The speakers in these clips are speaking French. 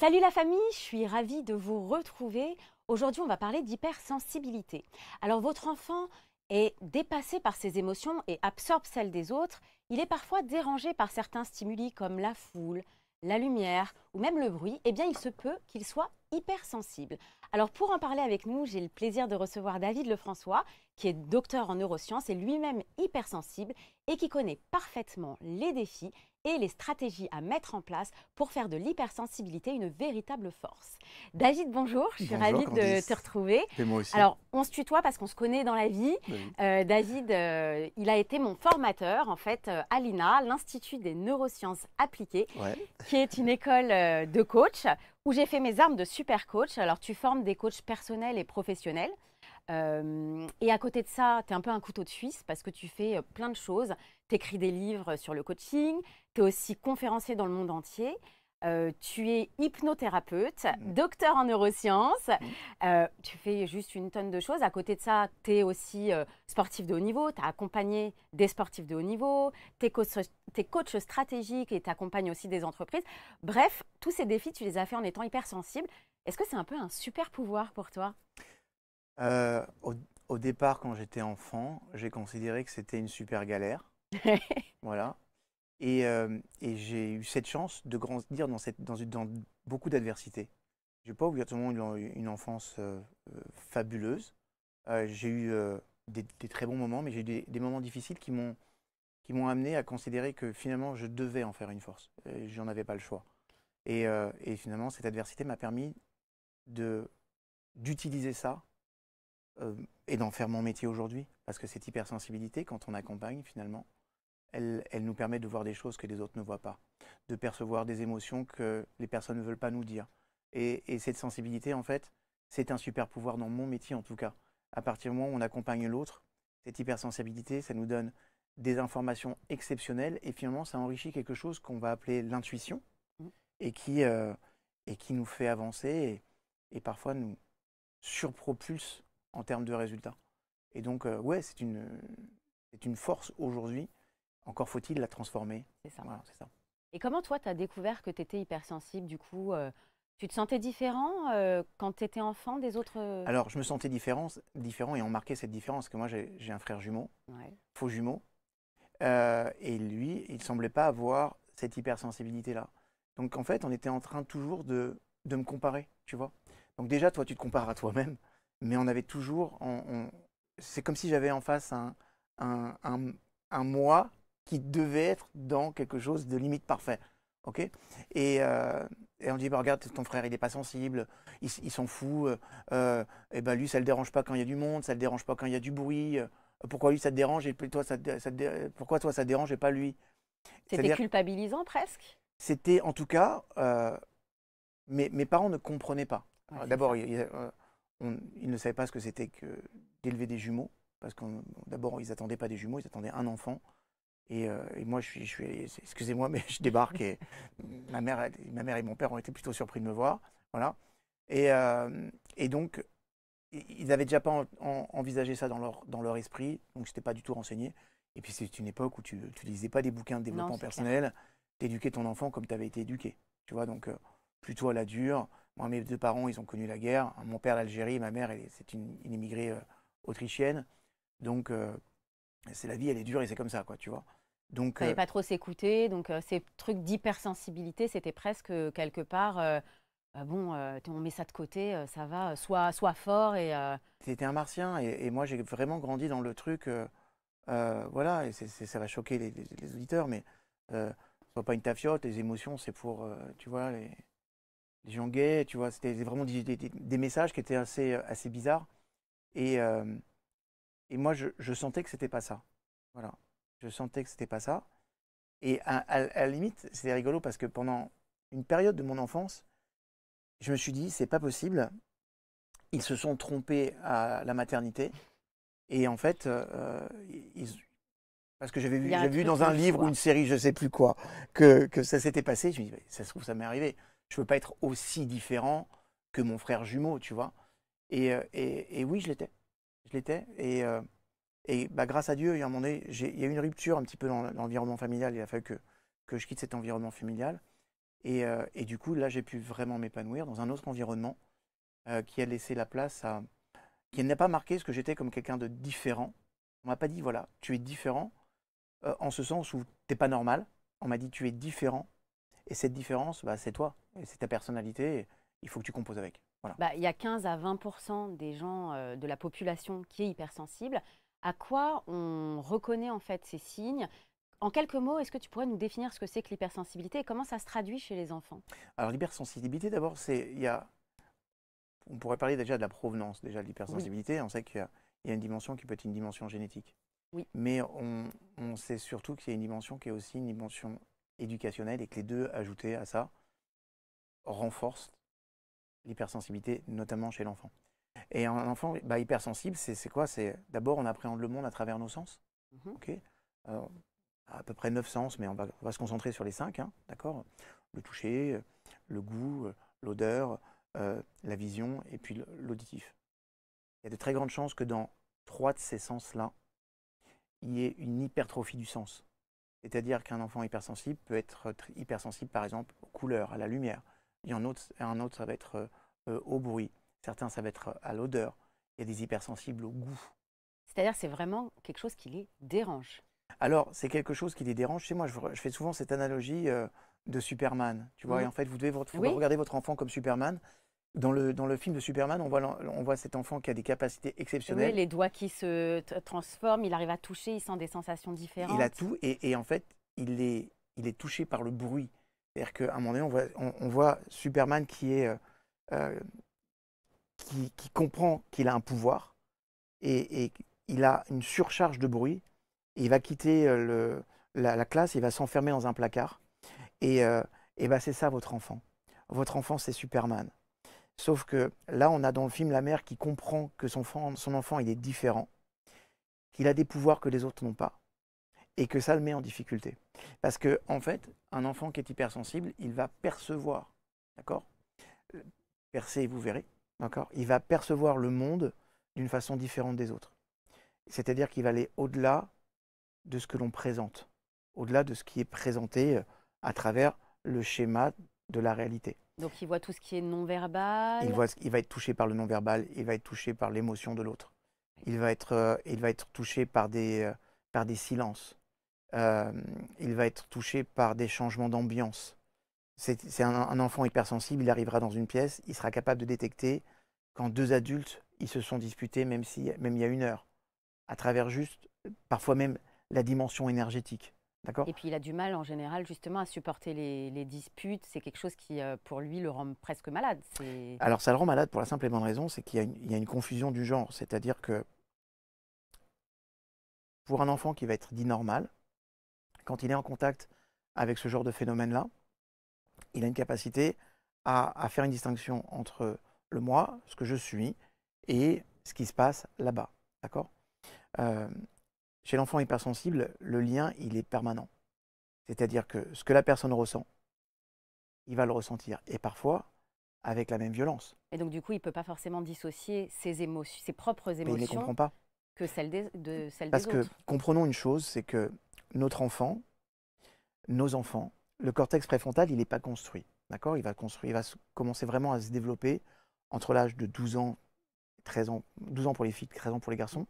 Salut la famille, je suis ravie de vous retrouver. Aujourd'hui, on va parler d'hypersensibilité. Alors, votre enfant est dépassé par ses émotions et absorbe celles des autres. Il est parfois dérangé par certains stimuli comme la foule, la lumière ou même le bruit. Eh bien, il se peut qu'il soit hypersensible. Alors, pour en parler avec nous, j'ai le plaisir de recevoir David Lefrançois, qui est docteur en neurosciences et lui-même hypersensible et qui connaît parfaitement les défis et les stratégies à mettre en place pour faire de l'hypersensibilité une véritable force. David, bonjour, je suis ravie de te retrouver. Et moi aussi. Alors, on se tutoie parce qu'on se connaît dans la vie. Euh, David, euh, il a été mon formateur, en fait, euh, à l'INA, l'Institut des neurosciences appliquées, qui est une école de coach où j'ai fait mes armes de super coach. Alors, tu formes des coachs personnels et professionnels. Et à côté de ça, tu es un peu un couteau de Suisse parce que tu fais plein de choses. Tu écris des livres sur le coaching, tu es aussi conférencier dans le monde entier. Euh, tu es hypnothérapeute, mmh. docteur en neurosciences. Mmh. Euh, tu fais juste une tonne de choses. À côté de ça, tu es aussi euh, sportif de haut niveau. Tu as accompagné des sportifs de haut niveau. Tu es, coach stratégique et tu accompagnes aussi des entreprises. Bref, tous ces défis, tu les as fait en étant hypersensible. Est-ce que c'est un peu un super pouvoir pour toi? Au, au, départ, quand j'étais enfant, j'ai considéré que c'était une super galère. voilà. Euh, et, j'ai eu cette chance de grandir dans, cette, dans, dans beaucoup d'adversités. Je n'ai pas obligatoirement eu une enfance euh, euh, fabuleuse. j'ai eu des, très bons moments, mais j'ai eu des, moments difficiles qui m'ont qui m'ont amené à considérer que finalement je devais en faire une force. J'en avais pas le choix. Et, et finalement, cette adversité m'a permis de d'utiliser ça et d'en faire mon métier aujourd'hui. Parce que cette hypersensibilité, quand on accompagne finalement, elle, nous permet de voir des choses que les autres ne voient pas, de percevoir des émotions que les personnes ne veulent pas nous dire. Et, cette sensibilité, en fait, c'est un super pouvoir dans mon métier en tout cas. À partir du moment où on accompagne l'autre, cette hypersensibilité, ça nous donne des informations exceptionnelles et finalement ça enrichit quelque chose qu'on va appeler l'intuition mmh. et, qui, euh, et qui nous fait avancer et, parfois nous surpropulse en termes de résultats. Et donc, euh, ouais, c'est une, une force aujourd'hui encore faut-il la transformer. C'est ça. ça. Et comment toi, tu as découvert que tu étais hypersensible Du coup, euh, tu te sentais différent euh, quand tu étais enfant des autres euh? Alors, je me sentais différent, différent et on marquait cette différence, que moi, j'ai un frère jumeau, faux jumeau. et lui, il ne semblait pas avoir cette hypersensibilité-là. Donc, en fait, on était en train toujours de, de me comparer, tu vois. Donc, déjà, toi, tu te compares à toi-même, mais on avait toujours. On, C'est comme si j'avais en face un, un, un, un moi qui devait être dans quelque chose de limite parfait. ok? Et, euh, et, on dit, bah, regarde, ton frère, il n'est pas sensible, il, s'en fout, euh, et ben lui, ça ne le dérange pas quand il y a du monde, ça ne le dérange pas quand il y a du bruit. Pourquoi lui, ça te dérange et toi, ça, ça pourquoi toi, ça te dérange et pas lui? C'était culpabilisant presque? C'était en tout cas, euh, mes, mes, parents ne comprenaient pas. D'abord, ils, ils, ne savaient pas ce que c'était que d'élever des jumeaux, parce que d'abord, ils n'attendaient pas des jumeaux, ils attendaient un enfant. Euh, et, moi, je suis, je suis excusez-moi, mais je débarque et ma mère, ma mère et mon père ont été plutôt surpris de me voir. Voilà. Et, euh, et donc, ils n'avaient déjà pas envisagé ça dans leur, dans leur esprit, donc je n'étais pas du tout renseigné. Et puis, c'est une époque où tu ne lisais pas des bouquins de développement personnel, tu éduquais ton enfant comme tu avais été éduqué. Tu vois, donc euh, plutôt à la dure. Moi, mes deux parents, ils ont connu la guerre. Mon père, l'Algérie, ma mère, c'est une, immigrée autrichienne. Donc, c'est la vie, elle est dure et c'est comme ça, quoi, tu vois. Donc, euh, pas trop s'écouter, donc euh, ces trucs d'hypersensibilité, c'était presque euh, quelque part, bon, on met ça de côté, ça va, soit, soit fort et. C'était un martien et, moi j'ai vraiment grandi dans le truc, voilà, et ça va choquer les, auditeurs, mais soit pas une tafiote, les émotions c'est pour, tu vois, les, les, gens gays, tu vois, c'était vraiment des, des, messages qui étaient assez, assez bizarres et, et moi je, je sentais que c'était pas ça, voilà. Je sentais que c'était pas ça. Et à, la limite, c'était rigolo parce que pendant une période de mon enfance, je me suis dit, c'est pas possible. Ils se sont trompés à la maternité. Et en fait, euh, parce que j'avais vu, vu dans un livre ou une série, je sais plus quoi, que, que ça s'était passé. Je me dis, ça se trouve, ça m'est arrivé. Je veux pas être aussi différent que mon frère jumeau, tu vois. Et, euh, oui, je l'étais. Je l'étais. Et, euh, bah, grâce à Dieu, il y a un il y a eu une rupture un petit peu dans l'environnement familial. Il a fallu que, je quitte cet environnement familial. Et, euh, et du coup, là, j'ai pu vraiment m'épanouir dans un autre environnement qui a laissé la place à. qui n'a pas marqué ce que j'étais comme quelqu'un de différent. On m'a pas dit, voilà, tu es différent, en ce sens où tu n'es pas normal. On m'a dit, tu es différent. Et cette différence, bah, c'est toi, c'est ta personnalité il faut que tu composes avec. Voilà. Bah, il y a 15 à 20% des gens euh, de la population qui est hypersensible. À quoi on reconnaît en fait ces signes? En quelques mots, est-ce que tu pourrais nous définir ce que c'est que l'hypersensibilité et comment ça se traduit chez les enfants? Alors l'hypersensibilité, d'abord, c'est il y a, on pourrait parler déjà de la provenance déjà de l'hypersensibilité. On sait qu'il y, a une dimension qui peut être une dimension génétique. Oui. Mais on, on sait surtout qu'il y a une dimension qui est aussi une dimension éducationnelle et que les deux ajoutés à ça renforcent l'hypersensibilité, notamment chez l'enfant. Et un enfant bah, hypersensible, c'est quoi? C'est d'abord on appréhende le monde à travers nos sens. Mhm. ok? À peu près neuf sens, mais on va, se concentrer sur les cinq, hein, d'accord? Le toucher, le goût, l'odeur, euh, la vision et puis l'auditif. Il y a de très grandes chances que dans trois de ces sens-là, il y ait une hypertrophie du sens. C'est-à-dire qu'un enfant hypersensible peut être hypersensible, par exemple, aux couleurs, à la lumière, il y en a un autre, ça va être euh, au bruit. Certains, ça va être à l'odeur. Il y a des hypersensibles au goût. C'est-à-dire c'est vraiment quelque chose qui les dérange. Alors, c'est quelque chose qui les dérange. Chez moi, je, fais souvent cette analogie euh, de Superman. Tu vois, et en fait, vous devez regarder votre enfant comme Superman. Dans le, dans le film de Superman, on voit, on voit cet enfant qui a des capacités exceptionnelles. Oui, les doigts qui se transforment, il arrive à toucher, il sent des sensations différentes. Il a tout, et, et en fait, il est, il est touché par le bruit. C'est-à-dire qu'à un moment donné, on voit, on, voit Superman qui, est, euh, euh, qui, qui, comprend qu'il a un pouvoir et, et, il a une surcharge de bruit. il va quitter euh, le, la, classe, il va s'enfermer dans un placard. Et, et ben c'est ça votre enfant. Votre enfant, c'est Superman. Sauf que là, on a dans le film la mère qui comprend que son enfant, est différent, qu'il a des pouvoirs que les autres n'ont pas et que ça le met en difficulté. Parce que, en fait, un enfant qui est hypersensible, il va percevoir, d'accord? Percer, vous verrez, d'accord? Il va percevoir le monde d'une façon différente des autres. C'est-à-dire qu'il va aller au-delà de ce que l'on présente, au-delà de ce qui est présenté euh, à travers le schéma de la réalité. Donc il voit tout ce qui est non-verbal. Il, il va être touché par le non-verbal, il va être touché par l'émotion de l'autre. Il, va être, euh, touché par des, euh, silences. Euh, il va être touché par des changements d'ambiance. C'est un, enfant hypersensible, il arrivera dans une pièce, il sera capable de détecter quand deux adultes ils se sont disputés, même, si, même il y a une heure, à travers juste, parfois même, la dimension énergétique. D'accord Et puis il a du mal en général justement à supporter les, disputes. C'est quelque chose qui, euh, pour lui, le rend presque malade. Alors ça le rend malade pour la simple et bonne raison, c'est qu'il y, y, a une confusion du genre. C'est-à-dire que pour un enfant qui va être dit normal, quand il est en contact avec ce genre de phénomène-là, il a une capacité à, faire une distinction entre le moi, ce que je suis, et ce qui se passe là-bas. D'accord? Euh, Chez l'enfant hypersensible, le lien, il est permanent. C'est-à-dire que ce que la personne ressent, il va le ressentir. Et parfois, avec la même violence. Et donc, du coup, il ne peut pas forcément dissocier ses, émotions, ses propres émotions. il ne comprend pas. Que celles des, de celles Parce des autres. Parce que comprenons une chose, c'est que notre enfant, nos enfants, le cortex préfrontal, il n'est pas construit. D'accord? Il va, construire, il va commencer vraiment à se développer entre l'âge de 12 ans, 13 ans, 12 ans pour les filles, 13 ans pour les garçons,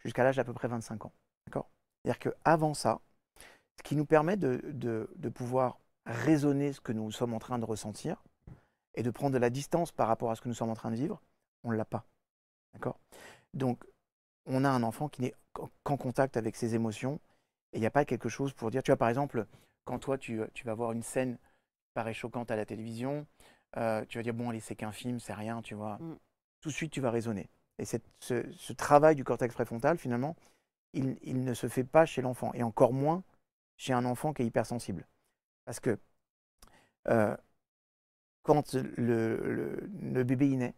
jusqu'à l'âge d'à peu près 25 ans. D'accord? C'est-à-dire qu'avant ça, ce qui nous permet de, de, pouvoir raisonner ce que nous sommes en train de ressentir et de prendre de la distance par rapport à ce que nous sommes en train de vivre, on ne l'a pas. D'accord? Donc, on a un enfant qui n'est qu'en contact avec ses émotions et il n'y a pas quelque chose pour dire, tu vois, par exemple, quand toi, tu, vas voir une scène qui paraît choquante à la télévision, euh, tu vas dire, bon, allez, c'est qu'un film, c'est rien, tu vois. Mm. Tout de suite, tu vas raisonner. Et ce, travail du cortex préfrontal, finalement, il, ne se fait pas chez l'enfant, et encore moins chez un enfant qui est hypersensible. Parce que euh, quand le, bébé naît,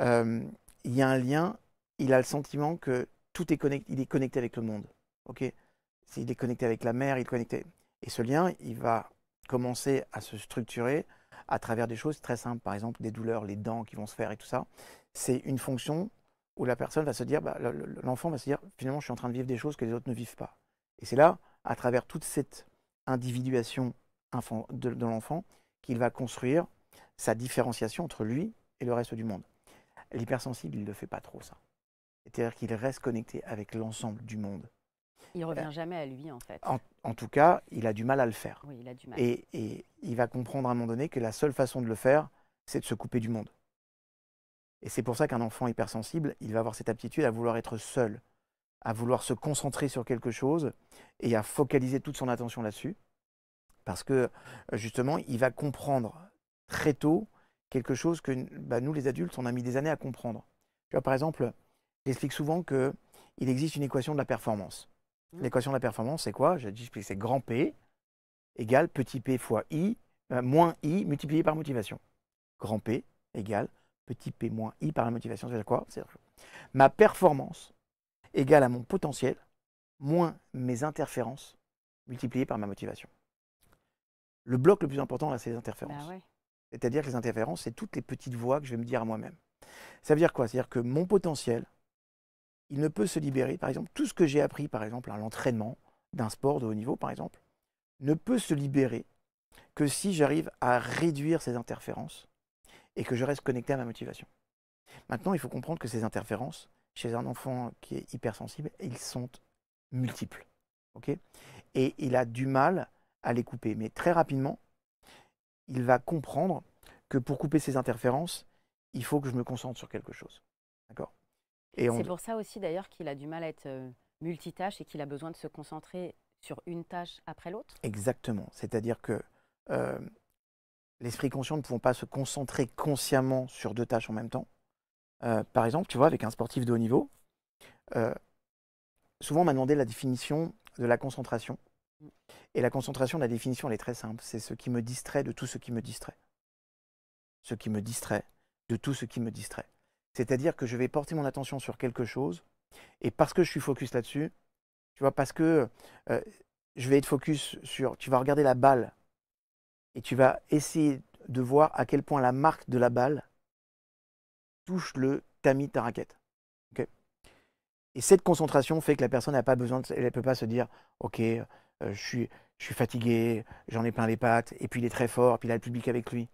euh, il y a un lien, il a le sentiment que tout est connecté, il est connecté avec le monde. Ok, s'il est connecté avec la mère, il est connecté. Et ce lien, il va commencer à se structurer à travers des choses très simples, par exemple des douleurs, les dents qui vont se faire et tout ça. C'est une fonction où la personne va se dire, bah, l'enfant va se dire, finalement, je suis en train de vivre des choses que les autres ne vivent pas. Et c'est là, à travers toute cette individuation de, de l'enfant, qu'il va construire sa différenciation entre lui et le reste du monde. L'hypersensible, il ne le fait pas trop ça. C'est-à-dire qu'il reste connecté avec l'ensemble du monde. Il ne revient jamais à lui, en fait. En, tout cas, il a du mal à le faire. Oui, il a du mal. Et, et, il va comprendre à un moment donné que la seule façon de le faire, c'est de se couper du monde. Et c'est pour ça qu'un enfant hypersensible, il va avoir cette aptitude à vouloir être seul, à vouloir se concentrer sur quelque chose et à focaliser toute son attention là-dessus. Parce que justement, il va comprendre très tôt quelque chose que bah, nous, les adultes, on a mis des années à comprendre. Tu vois, par exemple, j'explique souvent qu'il existe une équation de la performance. Mmh. L'équation de la performance, c'est quoi? J'ai dit, c'est grand P égale petit p fois I, euh, moins I multiplié par motivation. Grand P égale petit p moins I par la motivation. C'est quoi? C'est ma performance égale à mon potentiel moins mes interférences multipliées par ma motivation. Le bloc le plus important, là, c'est les interférences. Bah C'est-à-dire que les interférences, c'est toutes les petites voix que je vais me dire à moi-même. Ça veut dire quoi? C'est-à-dire que mon potentiel, il ne peut se libérer. Par exemple, tout ce que j'ai appris, par exemple, à l'entraînement d'un sport de haut niveau, par exemple, ne peut se libérer que si j'arrive à réduire ces interférences et que je reste connecté à ma motivation. Maintenant, il faut comprendre que ces interférences, chez un enfant qui est hypersensible, ils sont multiples. et il a du mal à les couper. Mais très rapidement, il va comprendre que pour couper ces interférences, il faut que je me concentre sur quelque chose. D'accord? C'est pour ça aussi d'ailleurs qu'il a du mal à être euh, multitâche et qu'il a besoin de se concentrer sur une tâche après l'autre? Exactement. C'est-à-dire que euh, l'esprit conscient ne pouvant pas se concentrer consciemment sur deux tâches en même temps. Euh, par exemple, tu vois, avec un sportif de haut niveau, souvent on m'a demandé la définition de la concentration. Et la concentration, la définition, elle est très simple. C'est ce qui me distrait de tout ce qui me distrait. Ce qui me distrait de tout ce qui me distrait. C'est-à-dire que je vais porter mon attention sur quelque chose, et parce que je suis focus là-dessus, tu vois, parce que euh, je vais être focus sur, tu vas regarder la balle, et tu vas essayer de voir à quel point la marque de la balle touche le tamis de ta raquette. et cette concentration fait que la personne n'a pas besoin, elle ne peut pas se dire, ok, euh, je, suis, fatigué, j'en ai plein les pattes, et puis il est très fort, puis il a le public avec lui.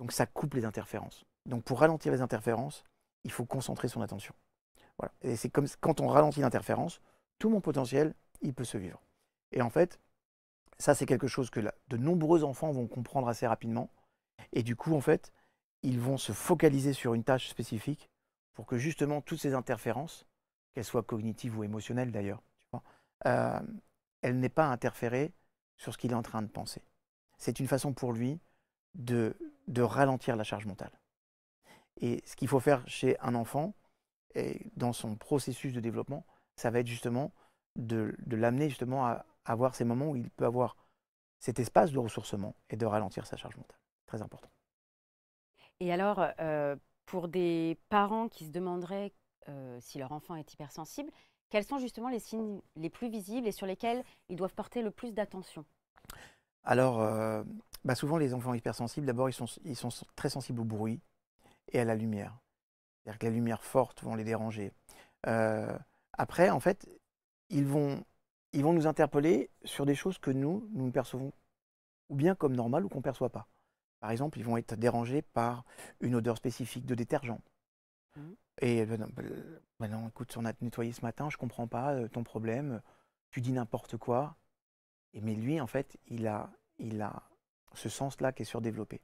Donc ça coupe les interférences. Donc pour ralentir les interférences, il faut concentrer son attention. Voilà. Et c'est comme quand on ralentit l'interférence, tout mon potentiel, il peut se vivre. Et en fait, ça c'est quelque chose que de nombreux enfants vont comprendre assez rapidement. Et du coup, en fait, ils vont se focaliser sur une tâche spécifique pour que justement toutes ces interférences, qu'elles soient cognitives ou émotionnelles d'ailleurs, euh, elle n'est pas interférée sur ce qu'il est en train de penser. C'est une façon pour lui de, de ralentir la charge mentale. Et ce qu'il faut faire chez un enfant, dans son processus de développement, ça va être justement de l'amener justement à avoir ces moments où il peut avoir cet espace de ressourcement et de ralentir sa charge mentale. Très important. Et alors, euh, pour des parents qui se demanderaient euh, si leur enfant est hypersensible, quels sont justement les signes les plus visibles et sur lesquels ils doivent porter le plus d'attention? Alors, euh, bah souvent les enfants hypersensibles, d'abord ils sont, ils sont très sensibles au bruit et à la lumière. C'est-à-dire que la lumière forte vont les déranger. Après, en fait, ils vont, ils vont nous interpeller sur des choses que nous, nous percevons ou bien comme normales ou qu'on ne perçoit pas. Par exemple, ils vont être dérangés par une odeur spécifique de détergent. Mmh. Et ben ben non, écoute, on a nettoyé ce matin, je comprends pas euh, ton problème, tu dis n'importe quoi. Et mais lui, en fait, il a, il a ce sens-là qui est surdéveloppé.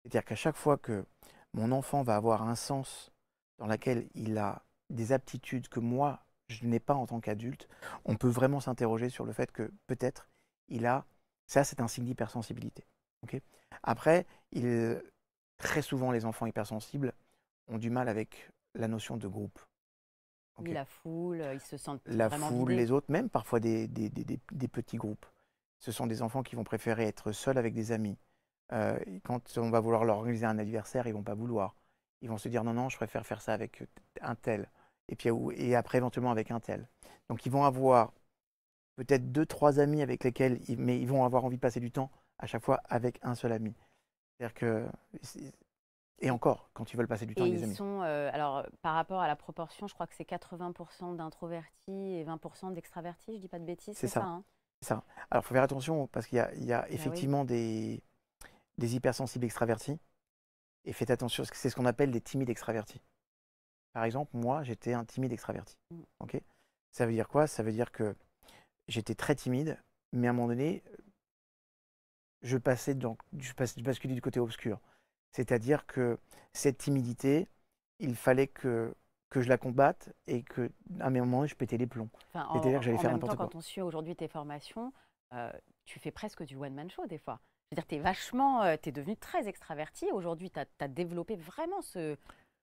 C'est-à-dire qu'à chaque fois que mon enfant va avoir un sens dans lequel il a des aptitudes que moi, je n'ai pas en tant qu'adulte, on peut vraiment s'interroger sur le fait que peut-être il a, ça c'est un signe d'hypersensibilité. Après, il, très souvent les enfants hypersensibles ont du mal avec la notion de groupe. la foule, ils se sentent La foule, les autres, même parfois des, des, petits groupes. Ce sont des enfants qui vont préférer être seuls avec des amis. Euh, quand on va vouloir leur organiser un anniversaire, ils vont pas vouloir. Ils vont se dire non, non, je préfère faire ça avec un tel. Et, puis, et après, éventuellement, avec un tel. Donc, ils vont avoir peut-être deux, trois amis avec lesquels, mais ils vont avoir envie de passer du temps à chaque fois avec un seul ami. C'est-à-dire que et encore, quand ils veulent passer du temps avec des amis. Sont, alors, par rapport à la proportion, je crois que c'est 80% d'introvertis et 20% d'extravertis, je dis pas de bêtises. C'est ça. ça, hein ça. Alors, il faut faire attention parce qu'il y a, y a bah effectivement des, des hypersensibles extravertis. Et faites attention, c'est ce qu'on appelle des timides extravertis. Par exemple, moi, j'étais un timide extraverti. Ok? Ça veut dire quoi? Ça veut dire que j'étais très timide, mais à un moment donné, je passais donc, je, passais, je basculais du côté obscur. C'est-à-dire que cette timidité, il fallait que, que je la combatte et que à un moment je pétais les plombs. C'est-à-dire que j'allais faire n'importe quoi. Quand on suit aujourd'hui tes formations, euh, tu fais presque du one-man show des fois. C'est-à-dire que tu es vachement, euh, tu es devenu très extraverti. Aujourd'hui, tu as, développé vraiment ce,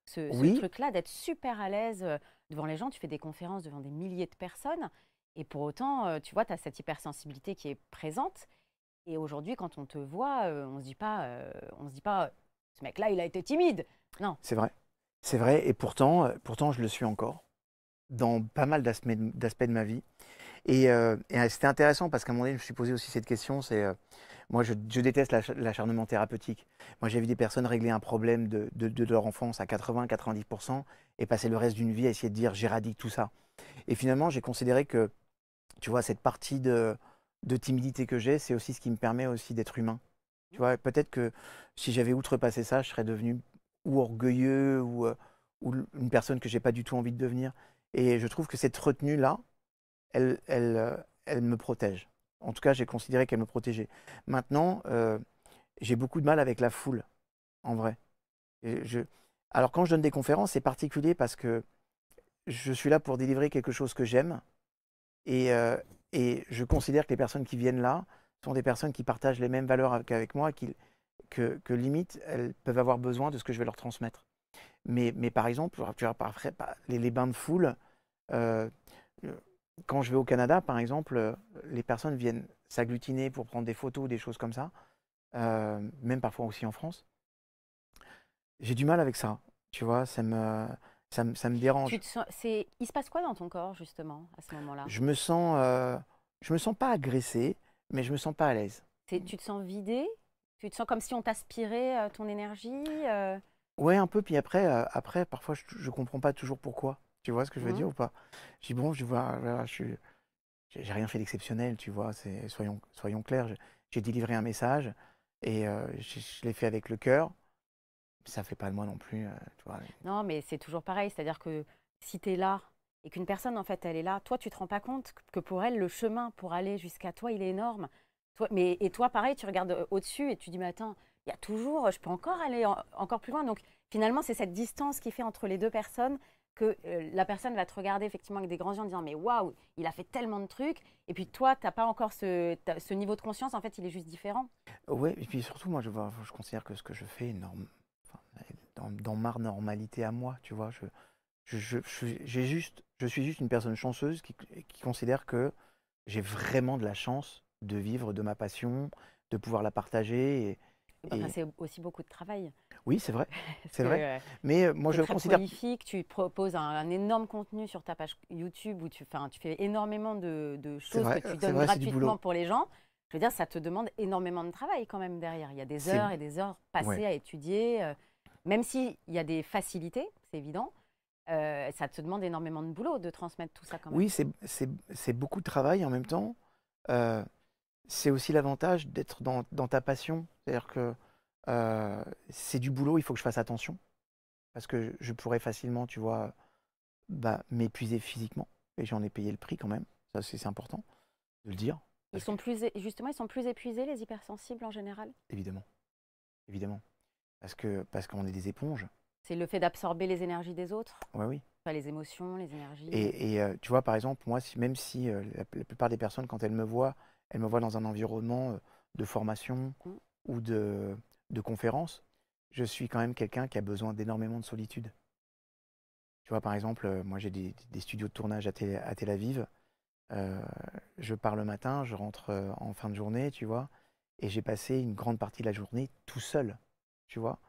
ce, truc-là d'être super à l'aise devant les gens. Tu fais des conférences devant des milliers de personnes. Et pour autant, tu vois, tu as cette hypersensibilité qui est présente. Et aujourd'hui, quand on te voit, on se dit pas, on se dit pas, ce mec-là, il a été timide. Non. C'est vrai. C'est vrai. Et pourtant, pourtant, je le suis encore dans pas mal d'aspects de ma vie. Et, euh, c'était intéressant parce qu'à un moment donné, je me suis posé aussi cette question. C'est moi, je, déteste l'acharnement thérapeutique. Moi, j'ai vu des personnes régler un problème de, leur enfance à 80-90% et passer le reste d'une vie à essayer de dire j'éradique tout ça. Et finalement, j'ai considéré que, tu vois, cette partie de, timidité que j'ai, c'est aussi ce qui me permet aussi d'être humain. Tu vois, peut-être que si j'avais outrepassé ça, je serais devenu ou orgueilleux ou, euh, une personne que j'ai pas du tout envie de devenir. Et je trouve que cette retenue-là, elle, euh, elle me protège. En tout cas, j'ai considéré qu'elle me protégeait. Maintenant, euh, j'ai beaucoup de mal avec la foule, en vrai. Alors, quand je donne des conférences, c'est particulier parce que je suis là pour délivrer quelque chose que j'aime. Et, et je considère que les personnes qui viennent là, sont des personnes qui partagent les mêmes valeurs qu'avec moi, que, limite, elles peuvent avoir besoin de ce que je vais leur transmettre. Mais, par exemple, tu vois, les, les, bains de foule, euh, quand je vais au Canada, par exemple, les personnes viennent s'agglutiner pour prendre des photos, des choses comme ça, euh, même parfois aussi en France. J'ai du mal avec ça, tu vois, ça me, ça me, ça me dérange. Il se passe quoi dans ton corps, justement, à ce moment-là? Je me sens, euh, je me sens pas agressé, mais je me sens pas à l'aise. Tu te sens vidé? Tu te sens comme si on t'aspirait euh, ton énergie euh? Ouais, un peu. Puis après, euh, après parfois, je ne comprends pas toujours pourquoi. Tu vois ce que je veux mmh dire ou pas? Je dis, bon, je vois, voilà, je suis. J'ai rien fait d'exceptionnel, tu vois, soyons, soyons clairs. J'ai délivré un message et je, l'ai fait avec le cœur. Ça fait pas de moi non plus. tu vois. Non, mais c'est toujours pareil. C'est-à-dire que si tu es là et qu'une personne, en fait, elle est là, toi, tu te rends pas compte que pour elle, le chemin pour aller jusqu'à toi, il est énorme. Toi, mais, et toi, pareil, tu regardes euh, au-dessus et tu dis, mais attends, il y a toujours, je peux encore aller encore plus loin. Donc, finalement, c'est cette distance qui fait entre les deux personnes que euh, la personne va te regarder effectivement avec des grands yeux en disant, mais waouh, il a fait tellement de trucs. Et puis, toi, tu n'as pas encore ce, ce, niveau de conscience, en fait, il est juste différent. Oui, et puis surtout, moi, je, je considère que ce que je fais est dans, dans ma normalité à moi, tu vois. Je, je, j'ai juste, je suis juste une personne chanceuse qui, considère que j'ai vraiment de la chance de vivre de ma passion, de pouvoir la partager. Et, c'est aussi beaucoup de travail. Oui, c'est vrai. c'est vrai. Mais euh, moi, je très considère. prolifique, tu proposes un, énorme contenu sur ta page YouTube où tu, tu fais énormément de, choses que tu donnes gratuitement pour les gens. Je veux dire, ça te demande énormément de travail quand même derrière. Il y a des heures et des heures passées à étudier. Euh, même s'il y a des facilités, c'est évident. Euh, ça te demande énormément de boulot de transmettre tout ça quand même. Oui, c'est beaucoup de travail en même temps. Euh, c'est aussi l'avantage d'être dans, dans, ta passion. C'est-à-dire que euh, c'est du boulot, il faut que je fasse attention. Parce que je pourrais facilement, tu vois, bah, m'épuiser physiquement. Et j'en ai payé le prix quand même. Ça, c'est important de le dire. Ils sont plus, justement, ils sont plus épuisés, les hypersensibles en général? Évidemment. Évidemment. Parce qu'on parce qu'on est des éponges. C'est le fait d'absorber les énergies des autres Oui, oui. Enfin, les émotions, les énergies. Et, euh, tu vois, par exemple, moi, même si euh, la, plupart des personnes, quand elles me voient, elles me voient dans un environnement euh, de formation mmh. ou de, de conférence, je suis quand même quelqu'un qui a besoin d'énormément de solitude. Tu vois, par exemple, moi, j'ai des, studios de tournage à, Tel, Aviv. je pars le matin, je rentre en fin de journée, tu vois, et j'ai passé une grande partie de la journée tout seul, tu vois.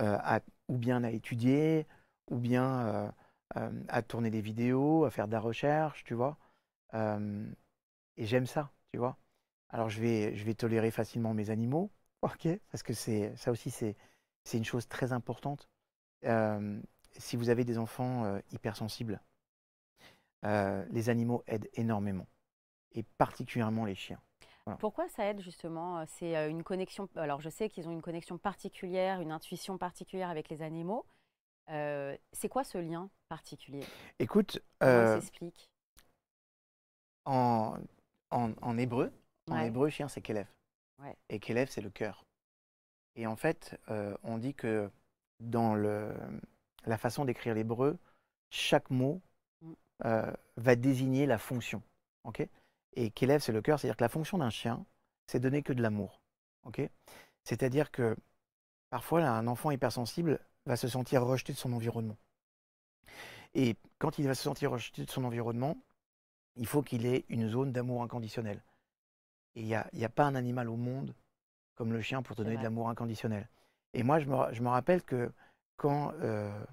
Euh, ou bien à étudier, ou bien euh, euh, à tourner des vidéos, à faire de la recherche, tu vois. et j'aime ça, tu vois. Alors je vais, je vais tolérer facilement mes animaux, Ok, parce que c'est ça aussi, c'est une chose très importante. Euh, si vous avez des enfants euh, hypersensibles, euh, les animaux aident énormément, et particulièrement les chiens. Pourquoi ça aide justement C'est une connexion. Alors je sais qu'ils ont une connexion particulière, une intuition particulière avec les animaux. c'est quoi ce lien particulier? Écoute, Comment s'explique? en, en, hébreu, en hébreu, chien c'est Kelev. Et Kelev c'est le cœur. Et en fait, on dit que dans le, la façon d'écrire l'hébreu, chaque mot mm. euh, va désigner la fonction. ok? Et qu'élève, c'est le cœur, c'est-à-dire que la fonction d'un chien, c'est donner que de l'amour. ok? C'est-à-dire que parfois, un enfant hypersensible va se sentir rejeté de son environnement. Et quand il va se sentir rejeté de son environnement, il faut qu'il ait une zone d'amour inconditionnel. Et il n'y a, a, pas un animal au monde comme le chien pour te donner de l'amour inconditionnel. Et moi, je me, je me rappelle que quand euh,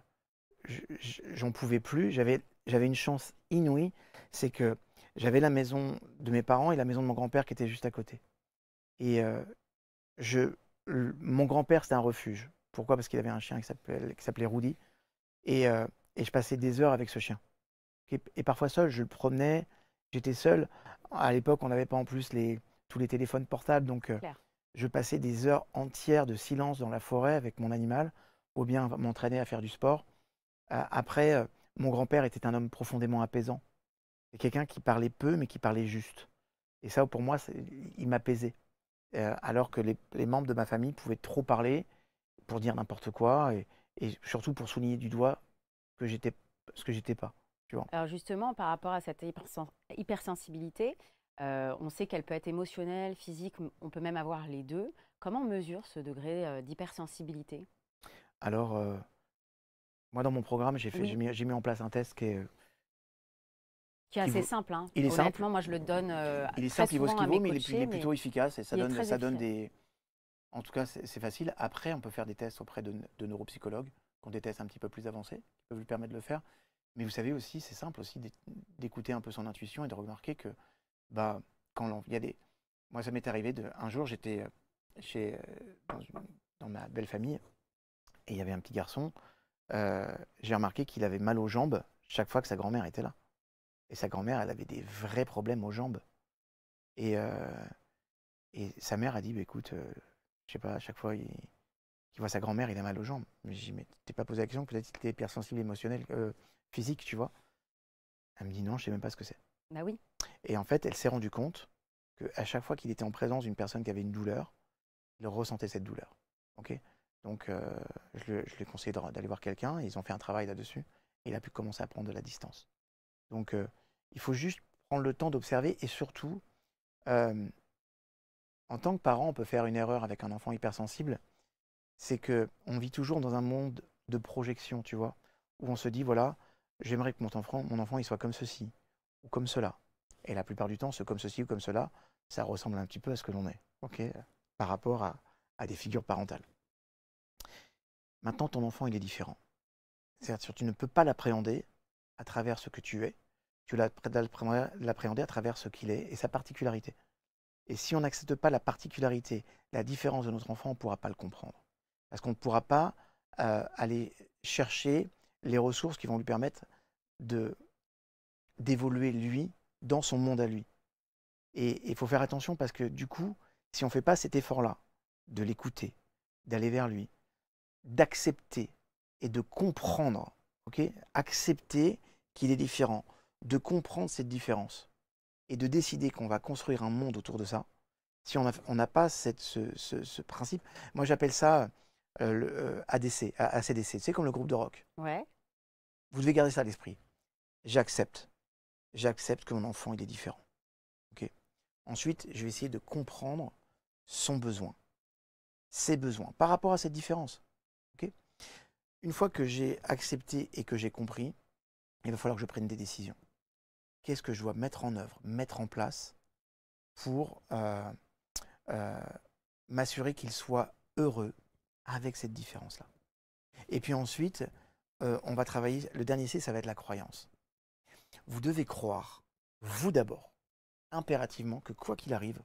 j'en pouvais plus, j'avais une chance inouïe, c'est que j'avais la maison de mes parents et la maison de mon grand-père qui était juste à côté. Et euh, je, mon grand-père, c'était un refuge. Pourquoi? Parce qu'il avait un chien qui s'appelait Rudy. Et, euh, et, je passais des heures avec ce chien. Et, parfois seul, je le promenais, j'étais seul. À l'époque, on n'avait pas en plus les, tous les téléphones portables, donc je passais des heures entières de silence dans la forêt avec mon animal, ou bien m'entraîner à faire du sport. Euh, après, euh, mon grand-père était un homme profondément apaisant. C'est quelqu'un qui parlait peu, mais qui parlait juste. Et ça, pour moi, il m'apaisait. Euh, alors que les, membres de ma famille pouvaient trop parler pour dire n'importe quoi, et, surtout pour souligner du doigt que j'étais ce que j'étais pas. Tu vois. Alors justement, par rapport à cette hypersensibilité, on sait qu'elle peut être émotionnelle, physique, on peut même avoir les deux. Comment on mesure ce degré d'hypersensibilité? Alors, moi, dans mon programme, j'ai mis, en place un test qui est. Qui est assez simple. Hein. Il est Honnêtement, moi, je le donne. Euh, il est simple, il vaut ce qu'il vaut, mais, il est, plutôt efficace et ça donne, ça donne des. En tout cas, c'est facile. Après, on peut faire des tests auprès de, neuropsychologues, qui ont des tests un petit peu plus avancés, qui peuvent lui permettre de le faire. Mais vous savez aussi, c'est simple aussi d'écouter un peu son intuition et de remarquer que, bah, quand il y a des. Moi, ça m'est arrivé de. Un jour, j'étais euh, chez euh, dans, ma belle famille et il y avait un petit garçon euh, j'ai remarqué qu'il avait mal aux jambes chaque fois que sa grand-mère était là. Et sa grand-mère, elle avait des vrais problèmes aux jambes. Et, euh, et sa mère a dit, bah, écoute, euh, je sais pas, à chaque fois qu'il voit sa grand-mère, il a mal aux jambes. Mais j'ai dit, mais t'es pas posé la question, peut-être qu'il était hypersensible émotionnel, physique, tu vois. Elle me dit, non, je sais même pas ce que c'est. Bah oui. Et en fait, elle s'est rendue compte qu'à chaque fois qu'il était en présence d'une personne qui avait une douleur, il ressentait cette douleur. donc, euh, je, lui ai conseillé d'aller voir quelqu'un. Ils ont fait un travail là-dessus. Et il a pu commencer à prendre de la distance. Donc, euh, il faut juste prendre le temps d'observer et surtout, en tant que parent, on peut faire une erreur avec un enfant hypersensible. C'est que on vit toujours dans un monde de projection, tu vois, où on se dit voilà, j'aimerais que mon enfant, mon enfant, il soit comme ceci ou comme cela. Et la plupart du temps, ce comme ceci ou comme cela, ça ressemble un petit peu à ce que l'on est, ok, par rapport à des figures parentales. Maintenant, ton enfant, il est différent. C'est-à-dire tu ne peux pas l'appréhender à travers ce que tu es, tu l'appréhender à travers ce qu'il est et sa particularité. Et si on n'accepte pas la particularité, la différence de notre enfant, on ne pourra pas le comprendre. Parce qu'on ne pourra pas euh, aller chercher les ressources qui vont lui permettre d'évoluer lui dans son monde à lui. Et il faut faire attention parce que du coup, si on ne fait pas cet effort-là, de l'écouter, d'aller vers lui, d'accepter et de comprendre, ok accepter qu'il est différent, de comprendre cette différence et de décider qu'on va construire un monde autour de ça. Si on n'a pas cette, ce, principe, moi j'appelle ça euh, le, euh, ADC, ACDC, c'est comme le groupe de rock. Ouais. Vous devez garder ça à l'esprit. J'accepte. J'accepte que mon enfant il est différent. Ensuite, je vais essayer de comprendre son besoin, ses besoins, par rapport à cette différence. Une fois que j'ai accepté et que j'ai compris, il va falloir que je prenne des décisions. Qu'est-ce que je dois mettre en œuvre, mettre en place pour euh, euh, m'assurer qu'il soit heureux avec cette différence-là? Et puis ensuite, euh, on va travailler, le dernier C, ça va être la croyance. Vous devez croire, vous d'abord, impérativement, que quoi qu'il arrive,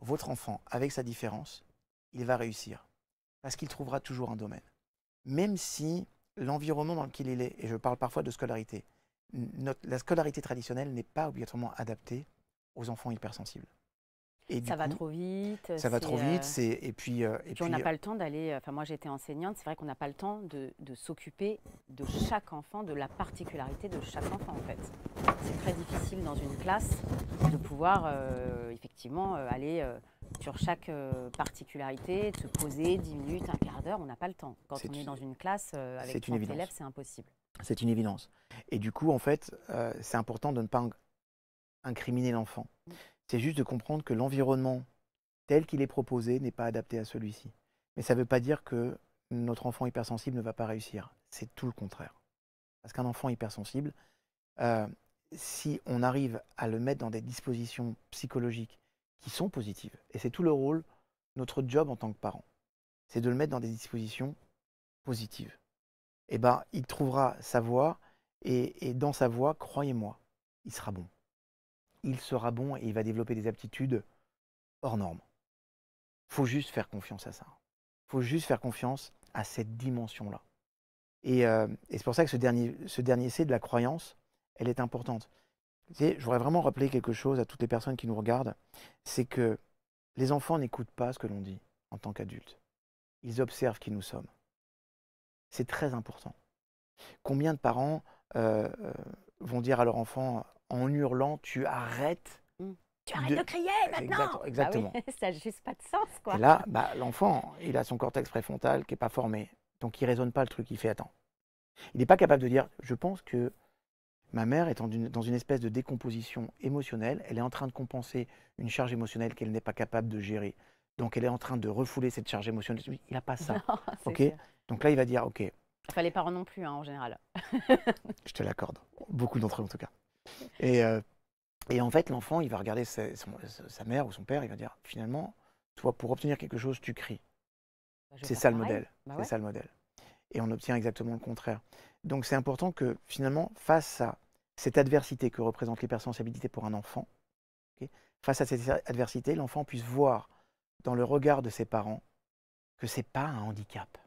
votre enfant, avec sa différence, il va réussir. Parce qu'il trouvera toujours un domaine. Même si l'environnement dans lequel il est, et je parle parfois de scolarité, la scolarité traditionnelle n'est pas obligatoirement adaptée aux enfants hypersensibles. Et ça va trop vite. Ça va trop vite. Euh, et puis, euh, et puis, on n'a pas le temps d'aller. Enfin, moi, j'étais enseignante. C'est vrai qu'on n'a pas le temps de, s'occuper de chaque enfant, de la particularité de chaque enfant, en fait. C'est très difficile dans une classe de pouvoir euh, effectivement aller sur chaque particularité, de se poser 10 minutes, un quart d'heure. On n'a pas le temps. Quand on est dans une classe avec 30 élèves, c'est impossible. C'est une évidence. Et du coup, en fait, c'est important de ne pas incriminer l'enfant. Mm. C'est juste de comprendre que l'environnement tel qu'il est proposé n'est pas adapté à celui-ci. Mais ça ne veut pas dire que notre enfant hypersensible ne va pas réussir. C'est tout le contraire. Parce qu'un enfant hypersensible, euh, si on arrive à le mettre dans des dispositions psychologiques qui sont positives, et c'est tout le rôle, notre job en tant que parent, c'est de le mettre dans des dispositions positives. Eh ben, il trouvera sa voie, et, et dans sa voie, croyez-moi, il sera bon il sera bon et il va développer des aptitudes hors normes. faut juste faire confiance à ça. faut juste faire confiance à cette dimension-là. Et, euh, c'est pour ça que ce dernier, ce dernier essai de la croyance, elle est importante. je voudrais vraiment rappeler quelque chose à toutes les personnes qui nous regardent, c'est que les enfants n'écoutent pas ce que l'on dit en tant qu'adultes. Ils observent qui nous sommes. C'est très important. Combien de parents euh, euh, vont dire à leur enfant en hurlant, tu arrêtes. Mmh. Tu arrêtes de, crier maintenant bah Exactement. ça n'a juste pas de sens, quoi. Et là, bah, l'enfant, il a son cortex préfrontal qui n'est pas formé. Donc, il ne raisonne pas le truc, il fait attends. Il n'est pas capable de dire, je pense que ma mère est dans une espèce de décomposition émotionnelle. Elle est en train de compenser une charge émotionnelle qu'elle n'est pas capable de gérer. Donc, elle est en train de refouler cette charge émotionnelle. Il n'a pas ça. ok? Donc là, il va dire, ok. Enfin, les parents non plus, hein, en général. je te l'accorde. Beaucoup d'entre eux, en tout cas. Et, euh, et en fait, l'enfant, il va regarder sa, mère ou son père, il va dire finalement, toi, pour obtenir quelque chose, tu cries. Bah, c'est ça le modèle. Bah c'est ça le modèle. Et on obtient exactement le contraire. Donc c'est important que finalement, face à cette adversité que représente l'hypersensibilité pour un enfant, face à cette adversité, l'enfant puisse voir dans le regard de ses parents que c'est pas un handicap.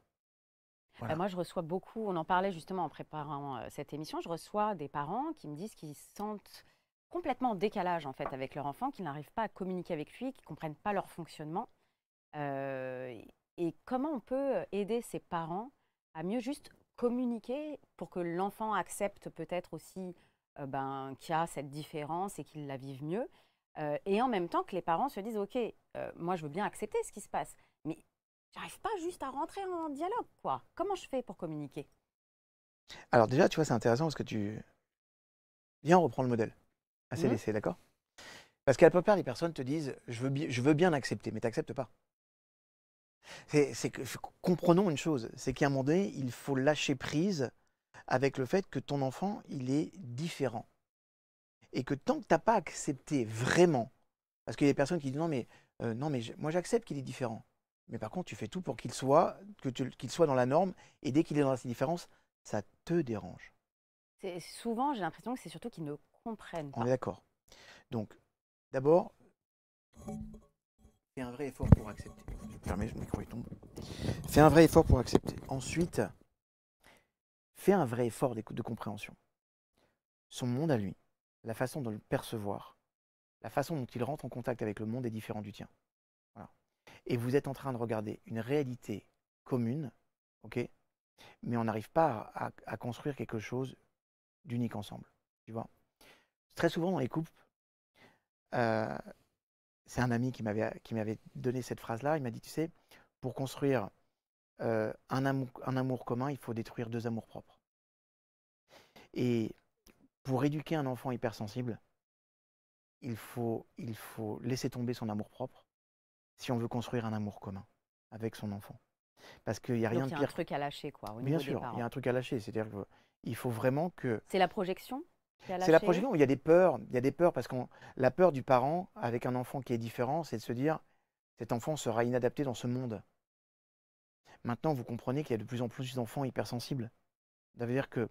Bah, moi, je reçois beaucoup, on en parlait justement en préparant euh, cette émission, je reçois des parents qui me disent qu'ils sentent complètement en décalage en fait avec leur enfant, qu'ils n'arrivent pas à communiquer avec lui, qu'ils ne comprennent pas leur fonctionnement. Euh, et comment on peut aider ces parents à mieux juste communiquer pour que l'enfant accepte peut-être aussi euh, ben, qu'il y a cette différence et qu'il la vive mieux. et en même temps que les parents se disent, OK, moi je veux bien accepter ce qui se passe, mais j'arrive pas juste à rentrer en dialogue, quoi. Comment je fais pour communiquer? Alors déjà, tu vois, c'est intéressant parce que tu... Viens, on reprend le modèle. Assez mmh. laissé, d'accord? Parce qu'à la plupart des personnes te disent, je veux, bien, je veux bien accepter, mais tu n'acceptes pas. C'est que, comprenons une chose, c'est qu'à un moment donné, il faut lâcher prise avec le fait que ton enfant, il est différent. Et que tant que tu n'as pas accepté vraiment, parce qu'il y a des personnes qui disent non mais, euh, non, mais moi j'accepte qu'il est différent. Mais par contre, tu fais tout pour qu'il soit, que qu'il soit dans la norme, et dès qu'il est dans ces différences, ça te dérange. C'est souvent, j'ai l'impression que c'est surtout qu'ils ne comprennent pas. On est d'accord. Donc, d'abord, fais un vrai effort pour accepter. Je permets, le micro tombe. Fais un vrai effort pour accepter. Ensuite, fais un vrai effort de compréhension. Son monde à lui, la façon de le percevoir, la façon dont il rentre en contact avec le monde est différent du tien et vous êtes en train de regarder une réalité commune, ok, mais on n'arrive pas à, construire quelque chose d'unique ensemble. Tu vois Très souvent dans les couples, euh, c'est un ami qui m'avait donné cette phrase-là. Il m'a dit, tu sais, pour construire euh, un, amour, un amour commun, il faut détruire deux amours propres. Et pour éduquer un enfant hypersensible, il faut, il faut laisser tomber son amour propre si on veut construire un amour commun avec son enfant. Parce qu'il n'y a rien de pire. Il y a un truc à lâcher, quoi. Bien sûr, il y a un truc à lâcher. C'est-à-dire qu'il faut vraiment que. C'est la projection c'est la projection. Il y a des peurs. Il y a des peurs parce que la peur du parent avec un enfant qui est différent, c'est de se dire cet enfant sera inadapté dans ce monde. Maintenant, vous comprenez qu'il y a de plus en plus d'enfants hypersensibles. Ça veut dire que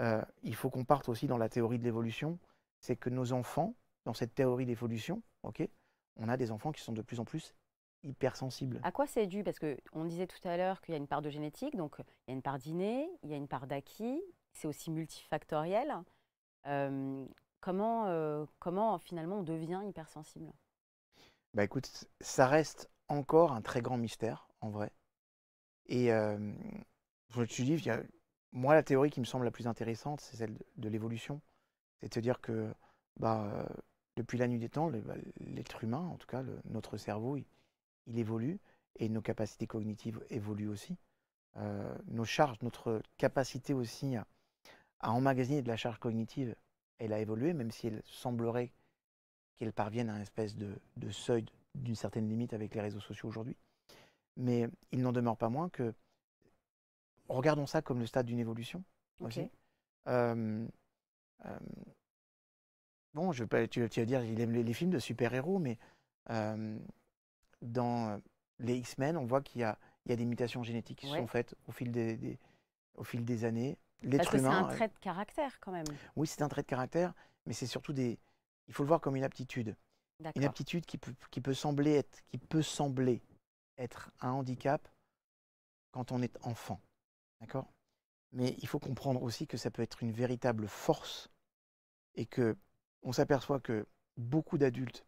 euh, il faut qu'on parte aussi dans la théorie de l'évolution. C'est que nos enfants, dans cette théorie d'évolution, ok, on a des enfants qui sont de plus en plus hypersensible. À quoi c'est dû? Parce qu'on disait tout à l'heure qu'il y a une part de génétique, donc il y a une part d'inné, il y a une part d'acquis, c'est aussi multifactoriel. comment, comment finalement on devient hypersensible? Bah écoute, ça reste encore un très grand mystère, en vrai. Et je me suis dit, moi, la théorie qui me semble la plus intéressante, c'est celle de, l'évolution. C'est de se dire que bah, depuis la nuit des temps, bah, l'être humain, en tout cas notre cerveau, il, évolue et nos capacités cognitives évoluent aussi. nos charges, notre capacité aussi à, emmagasiner de la charge cognitive, elle a évolué, même si elle semblerait qu'elle parvienne à un espèce de, seuil d'une certaine limite avec les réseaux sociaux aujourd'hui. Mais il n'en demeure pas moins que regardons ça comme le stade d'une évolution aussi. bon, je tu, vas dire, il aime les, films de super-héros, mais dans les X-Men, on voit qu'il y a, des mutations génétiques qui sont faites au fil des, au fil des années. Parce que c'est un trait de caractère quand même. Oui, c'est un trait de caractère, mais c'est surtout des. Il faut le voir comme une aptitude. Une aptitude qui peut, qui peut sembler être, qui peut sembler être un handicap quand on est enfant. D'accord? Mais il faut comprendre aussi que ça peut être une véritable force et que on s'aperçoit que beaucoup d'adultes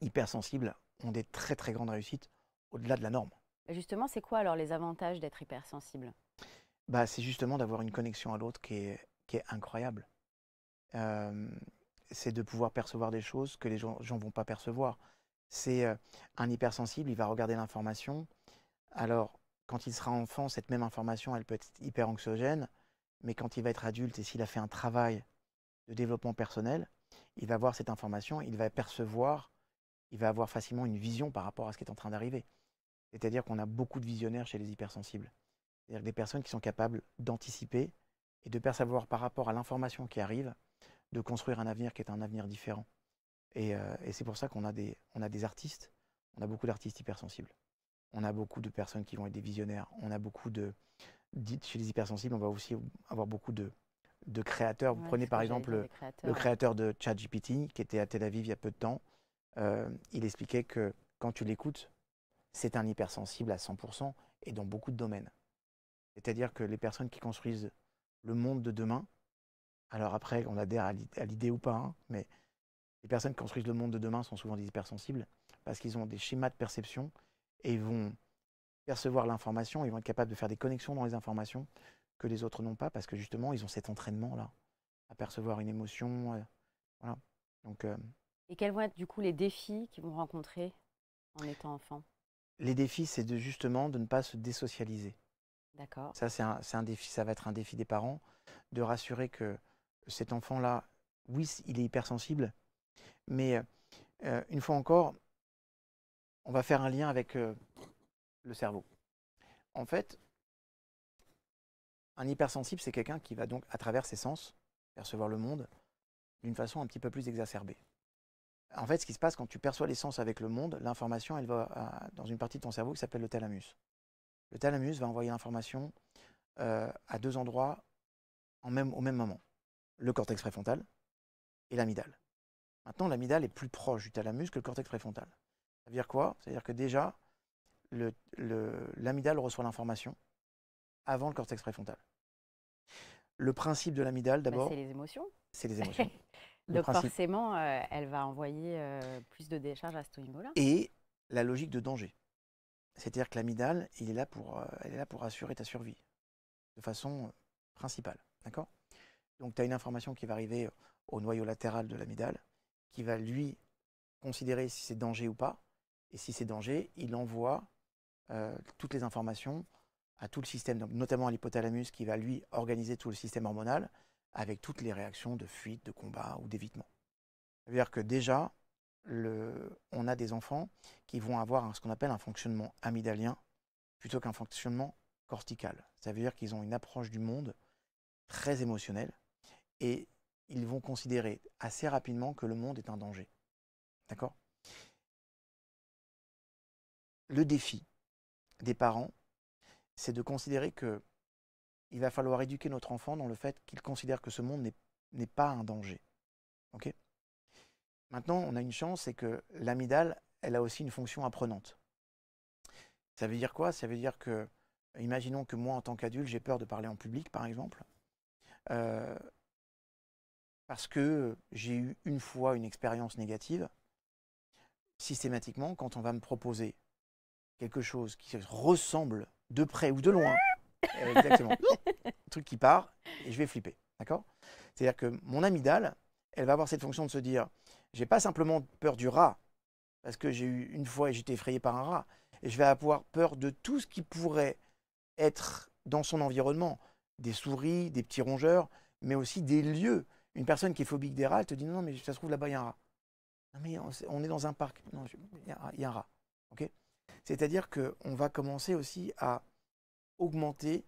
hypersensibles ont des très très grandes réussites au-delà de la norme. Justement, c'est quoi alors les avantages d'être hypersensible? Bah, C'est justement d'avoir une connexion à l'autre qui est, qui est incroyable. c'est de pouvoir percevoir des choses que les gens ne vont pas percevoir. C'est un hypersensible, il va regarder l'information. Alors, quand il sera enfant, cette même information, elle peut être hyper anxiogène, mais quand il va être adulte et s'il a fait un travail de développement personnel, il va voir cette information, il va percevoir, il va avoir facilement une vision par rapport à ce qui est en train d'arriver. C'est-à-dire qu'on a beaucoup de visionnaires chez les hypersensibles. C'est-à-dire des personnes qui sont capables d'anticiper et de percevoir par rapport à l'information qui arrive, de construire un avenir qui est un avenir différent. Et, euh, c'est pour ça qu'on a, on a des artistes, on a beaucoup d'artistes hypersensibles on a beaucoup de personnes qui vont être des visionnaires. On a beaucoup de. Chez les hypersensibles, on va aussi avoir beaucoup de, de créateurs. Vous prenez par exemple le créateur de ChatGPT, qui était à Tel Aviv il y a peu de temps. Euh, il expliquait que quand tu l'écoutes, c'est un hypersensible à 100% et dans beaucoup de domaines. C'est-à-dire que les personnes qui construisent le monde de demain, alors après, on adhère à l'idée ou pas, hein, mais les personnes qui construisent le monde de demain sont souvent des hypersensibles parce qu'ils ont des schémas de perception et vont percevoir l'information, ils vont être capables de faire des connexions dans les informations que les autres n'ont pas parce que justement ils ont cet entraînement là à percevoir une émotion. Euh, voilà. Donc, euh, et quels vont être du coup les défis qu'ils vont rencontrer en étant enfant Les défis, c'est de justement de ne pas se désocialiser. D'accord. Ça, c'est un, un, défi, ça va être un défi des parents, de rassurer que cet enfant-là, oui, il est hypersensible, mais euh, une fois encore, on va faire un lien avec euh, le cerveau. En fait, un hypersensible, c'est quelqu'un qui va donc, à travers ses sens, percevoir le monde d'une façon un petit peu plus exacerbée. En fait, ce qui se passe quand tu perçois les sens avec le monde, l'information, elle va dans une partie de ton cerveau qui s'appelle le thalamus. Le thalamus va envoyer l'information euh, à deux endroits au même moment. Le cortex préfrontal et l'amidale. Maintenant, l'amidale est plus proche du thalamus que le cortex préfrontal. Ça veut dire quoi? C'est-à-dire que déjà, l'amidale reçoit l'information avant le cortex préfrontal. Le principe de l'amidale, bah, d'abord. c'est les émotions. C'est les émotions. Donc forcément, euh, elle va envoyer euh, plus de décharge à ce niveau-là. Et la logique de danger. C'est-à-dire que l'amidale, il est là pour, euh, elle est là pour assurer ta survie de façon principale. D'accord? Donc tu as une information qui va arriver au noyau latéral de l'amidale, qui va lui considérer si c'est danger ou pas, et si c'est danger, il envoie toutes les informations à tout le système, notamment à l'hypothalamus qui va lui organiser tout le système hormonal avec toutes les réactions de fuite, de combat ou d'évitement. C'est-à-dire que déjà, on a des enfants qui vont avoir ce qu'on appelle un fonctionnement amygdalien plutôt qu'un fonctionnement cortical. Ça veut dire qu'ils ont une approche du monde très émotionnelle et ils vont considérer assez rapidement que le monde est un danger. D'accord? Le défi des parents, c'est de considérer que il va falloir éduquer notre enfant dans le fait qu'il considère que ce monde n'est pas un danger. Maintenant, on a une chance, c'est que l'amidale, elle a aussi une fonction apprenante. Ça veut dire quoi? Ça veut dire que, imaginons que moi, en tant qu'adulte, j'ai peur de parler en public, par exemple, euh, parce que j'ai eu une fois une expérience négative. Systématiquement, quand on va me proposer quelque chose qui ressemble de près ou de loin, exactement, truc qui part, et je vais flipper, d'accord? C'est-à-dire que mon amygdale, elle va avoir cette fonction de se dire, j'ai pas simplement peur du rat, parce que j'ai eu une fois et j'étais effrayé par un rat, et je vais avoir peur de tout ce qui pourrait être dans son environnement, des souris, des petits rongeurs, mais aussi des lieux. Une personne qui est phobique des rats, elle te dit non, mais ça se trouve là-bas, il y a un rat. Non, mais on est dans un parc. Non, il y a un rat. C'est-à-dire qu'on va commencer aussi à augmenter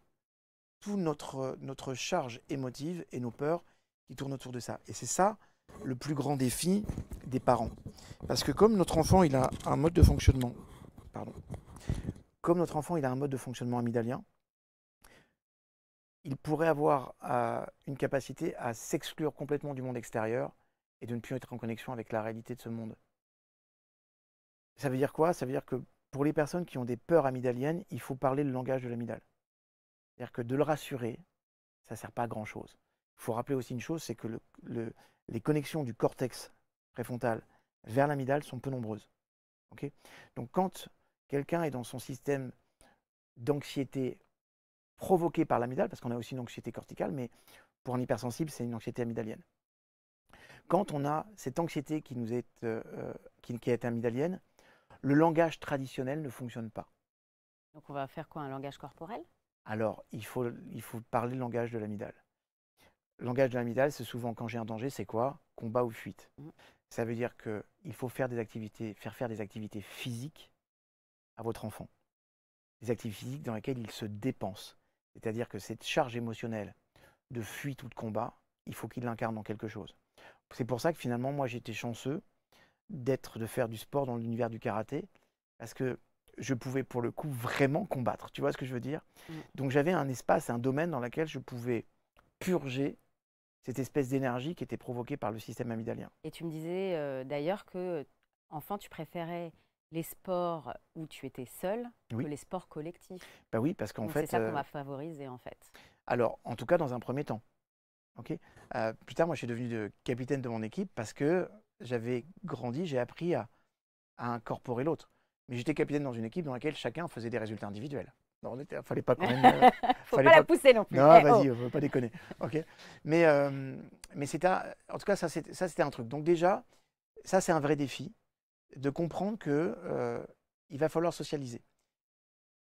toute notre, notre charge émotive et nos peurs qui tournent autour de ça. Et c'est ça le plus grand défi des parents. Parce que comme notre enfant, il a un mode de fonctionnement, pardon, comme notre enfant, il a un mode de fonctionnement amygdalien, il pourrait avoir euh, une capacité à s'exclure complètement du monde extérieur et de ne plus être en connexion avec la réalité de ce monde. Ça veut dire quoi? Ça veut dire que pour les personnes qui ont des peurs amygdaliennes, il faut parler le langage de l'amygdale. C'est-à-dire que de le rassurer, ça ne sert pas à grand-chose. Il faut rappeler aussi une chose, c'est que les connexions du cortex préfrontal vers l'amygdale sont peu nombreuses. Donc quand quelqu'un est dans son système d'anxiété provoquée par l'amygdale, parce qu'on a aussi une anxiété corticale, mais pour un hypersensible, c'est une anxiété amygdalienne. Quand on a cette anxiété qui nous est, euh, euh, amygdalienne, le langage traditionnel ne fonctionne pas. Donc on va faire quoi Un langage corporel? Alors, il faut, il faut parler le langage de l'amygdale. Le langage de l'amygdale, c'est souvent quand j'ai un danger, c'est quoi? Combat ou fuite. Mmh. Ça veut dire qu'il faut faire des activités, faire faire des activités physiques à votre enfant. Des activités physiques dans lesquelles il se dépense. C'est-à-dire que cette charge émotionnelle de fuite ou de combat, il faut qu'il l'incarne dans quelque chose. C'est pour ça que finalement, moi, j'étais chanceux d'être, de faire du sport dans l'univers du karaté, parce que je pouvais pour le coup vraiment combattre. Tu vois ce que je veux dire? Mmh. Donc j'avais un espace, un domaine dans lequel je pouvais purger cette espèce d'énergie qui était provoquée par le système amygdalien. Et tu me disais euh, d'ailleurs que, enfant, tu préférais les sports où tu étais seul que les sports collectifs. Bah oui, parce qu'en fait. C'est ça qu'on euh, va favoriser en fait. Alors, en tout cas, dans un premier temps. Ok? Euh, plus tard, moi, je suis devenu capitaine de mon équipe parce que j'avais grandi, j'ai appris à, incorporer l'autre. Mais j'étais capitaine dans une équipe dans laquelle chacun faisait des résultats individuels. Non, il fallait pas quand même. Euh, faut pas, la pousser non plus. Non, eh, vas-y, oh. faut pas déconner. Ok. Mais, euh, mais c'était, en tout cas, ça c'était un truc. Donc déjà, ça c'est un vrai défi de comprendre que euh, il va falloir socialiser.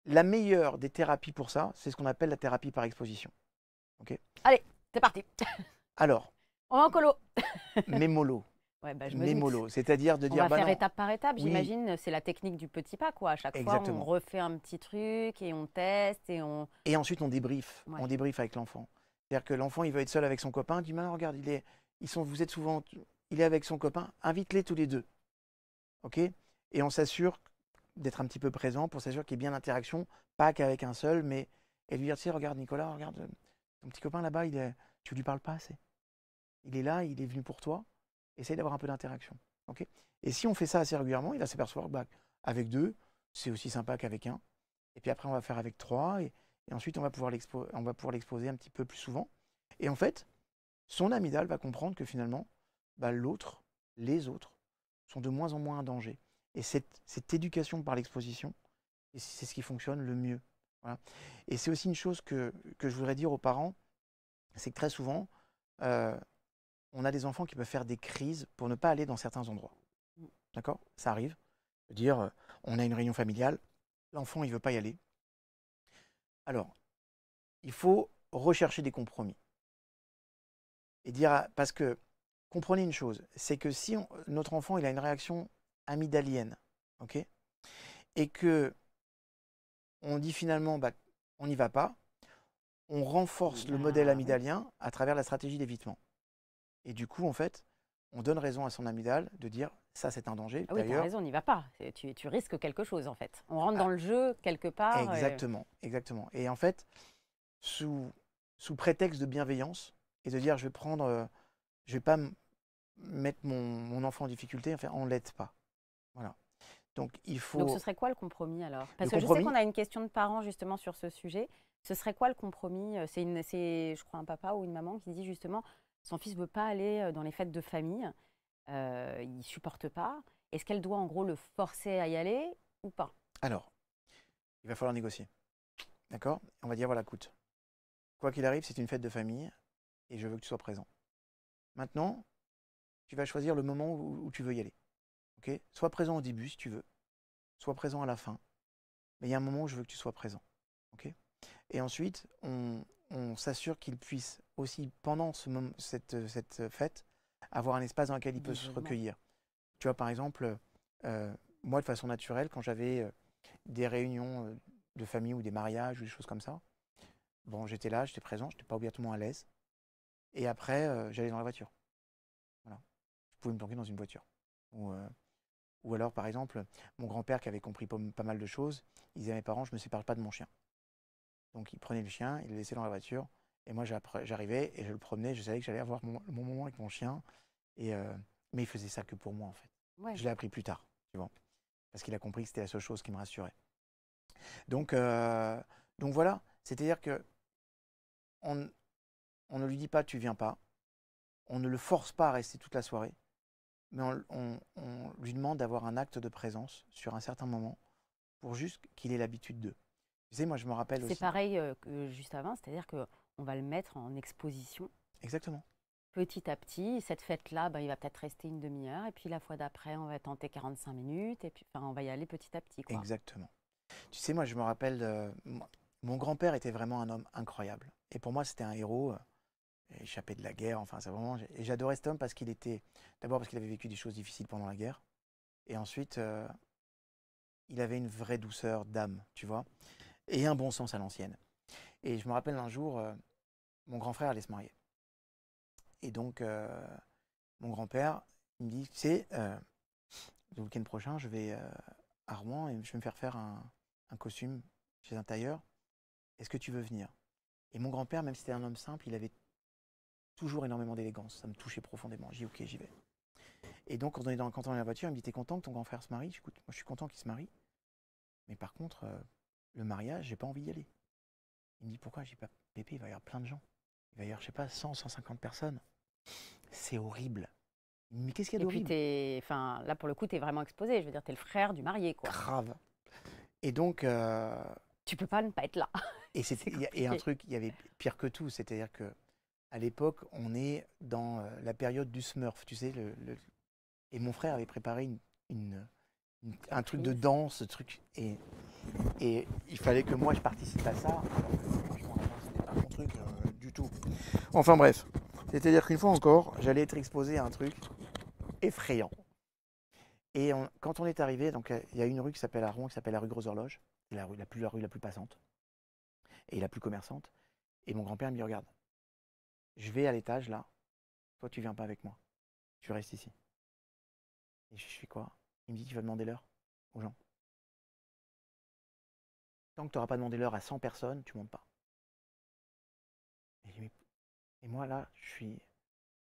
La meilleure des thérapies pour ça, c'est ce qu'on appelle la thérapie par exposition. Ok? Allez, c'est parti. Alors. On va en colo. mémolo. Ouais, bah, c'est-à-dire de dire. On va bah faire étape par étape, j'imagine. C'est la technique du petit pas, quoi. À chaque fois, on refait un petit truc et on teste et on. Et ensuite, on débrief. On débrief avec l'enfant. C'est-à-dire que l'enfant, il veut être seul avec son copain. Il dit, maintenant, regarde, il est, ils sont, vous êtes souvent, il est avec son copain. Invite-les tous les deux. OK? Et on s'assure d'être un petit peu présent pour s'assurer qu'il y ait bien l'interaction, pas qu'avec un seul, mais et lui dire, tu sais, regarde Nicolas, regarde ton petit copain là-bas, il est, tu lui parles pas assez. Il est là, il est venu pour toi essaye d'avoir un peu d'interaction. et si on fait ça assez régulièrement, il va s'apercevoir bah, avec deux, c'est aussi sympa qu'avec un. Et puis après, on va faire avec trois. Et, ensuite, on va pouvoir l'exposer un petit peu plus souvent. Et en fait, son amygdale va comprendre que finalement, bah, l'autre, les autres, sont de moins en moins un danger. Et cette, éducation par l'exposition, c'est ce qui fonctionne le mieux. Et c'est aussi une chose que, que, je voudrais dire aux parents, c'est que très souvent, euh, on a des enfants qui peuvent faire des crises pour ne pas aller dans certains endroits. D'accord? Ça arrive. Dire, euh, on a une réunion familiale, l'enfant, il ne veut pas y aller. Alors, il faut rechercher des compromis. Et dire, parce que, comprenez une chose, c'est que si notre enfant, il a une réaction amygdalienne, ok? Et que on dit finalement, bah, on n'y va pas, on renforce le modèle amygdalien à travers la stratégie d'évitement. Et du coup, en fait, on donne raison à son amygdale de dire ça, c'est un danger. Ah oui, tu as raison, on n'y va pas. Tu, tu, risques quelque chose, en fait. On rentre ah. dans le jeu quelque part. Exactement, exactement. Et en fait, sous, sous prétexte de bienveillance et de dire je vais prendre, euh, je vais pas mettre mon, mon, enfant en difficulté, enfin, on l'aide pas. Voilà. Donc, il faut. Donc, ce serait quoi le compromis alors? Parce que je sais qu'on a une question de parents justement sur ce sujet. Ce serait quoi le compromis? C'est, une, c'est, je crois, un papa ou une maman qui dit justement son fils ne veut pas aller dans les fêtes de famille, il ne supporte pas. Est-ce qu'elle doit en gros le forcer à y aller ou pas? Alors, il va falloir négocier. D'accord? On va dire voilà, écoute, quoi qu'il arrive, c'est une fête de famille et je veux que tu sois présent. Maintenant, tu vas choisir le moment où, tu veux y aller. Ok? Sois présent au début si tu veux, sois présent à la fin. Mais il y a un moment où je veux que tu sois présent. Ok? Et ensuite, on, s'assure qu'il puisse aussi, pendant ce moment, cette, cette, fête, avoir un espace dans lequel il peut se recueillir. Tu vois, par exemple, euh, moi, de façon naturelle, quand j'avais euh, des réunions euh, de famille ou des mariages ou des choses comme ça, bon, j'étais là, j'étais présent, je n'étais pas obligatoirement à l'aise. Et après, j'allais dans la voiture. Voilà. Je pouvais me planquer dans une voiture. Ou, ou alors, par exemple, mon grand-père qui avait compris pas, mal de choses, il disait à mes parents, je ne me sépare pas de mon chien. Donc il prenait le chien, il le laissait dans la voiture, et moi j'arrivais et je le promenais, je savais que j'allais avoir mon, moment avec mon chien, et, mais il faisait ça que pour moi en fait. Je l'ai appris plus tard, tu vois, parce qu'il a compris que c'était la seule chose qui me rassurait. Donc, donc voilà, c'est-à-dire que on, on ne lui dit pas tu viens pas, on ne le force pas à rester toute la soirée, mais on, lui demande d'avoir un acte de présence sur un certain moment pour juste qu'il ait l'habitude d'eux. Tu sais, moi je me rappelle aussi. C'est pareil euh, que juste avant, c'est-à-dire qu'on va le mettre en exposition. Exactement. Petit à petit, cette fête-là, ben, il va peut-être rester une demi-heure, et puis la fois d'après, on va tenter 45 minutes, et puis enfin, on va y aller petit à petit. Exactement. Tu sais, moi je me rappelle, mon grand-père était vraiment un homme incroyable. Et pour moi, c'était un héros. Euh, échappé de la guerre. Enfin, c'est vraiment. Et j'adorais cet homme parce qu'il était. D'abord parce qu'il avait vécu des choses difficiles pendant la guerre. Et ensuite, euh, il avait une vraie douceur d'âme, tu vois. Et un bon sens à l'ancienne. Et je me rappelle un jour, euh, mon grand frère allait se marier. Et donc, euh, mon grand-père, il me dit Tu sais, le week-end prochain, je vais à Rouen et je vais me faire faire un, costume chez un tailleur. Est-ce que tu veux venir? Et mon grand-père, même si c'était un homme simple, il avait toujours énormément d'élégance. Ça me touchait profondément. J'ai dit, ok, j'y vais. Et donc, quand on est dans, dans la voiture, il me dit, t'es content que ton grand frère se marie? Écoute, moi, je suis content qu'il se marie. Mais par contre, euh, le mariage, j'ai pas envie d'y aller. Il me dit, pourquoi J'ai pas, Pépé, il va y avoir plein de gens. Il va y avoir, je sais pas, 100, 150 personnes. C'est horrible. Mais qu'est-ce qu'il y a d'horrible Et puis, enfin, là, pour le coup, tu es vraiment exposé. Je veux dire, tu es le frère du marié, quoi. Grave. Et donc... Euh... Tu peux pas ne pas être là. Et, et un truc, il y avait pire que tout, c'est-à-dire que à l'époque, on est dans euh, la période du Smurf, tu sais. Le, Et mon frère avait préparé une, un truc de danse, ce truc. Et, et il fallait que moi, je participe à ça. franchement, c'était pas mon truc euh, du tout. Enfin bref. C'est-à-dire qu'une fois encore, j'allais être exposé à un truc effrayant. Et quand on est arrivé, donc il y a une rue qui s'appelle à Rouen, qui s'appelle la rue Gros Horloge, la rue la plus, la rue la plus passante et la plus commerçante. Et mon grand-père me regarde, je vais à l'étage là, toi tu viens pas avec moi, tu restes ici. Et je fais quoi? Il me dit tu vas demander l'heure aux gens. Que tu n'auras pas demandé l'heure à 100 personnes, tu montes pas. Et, moi là, je suis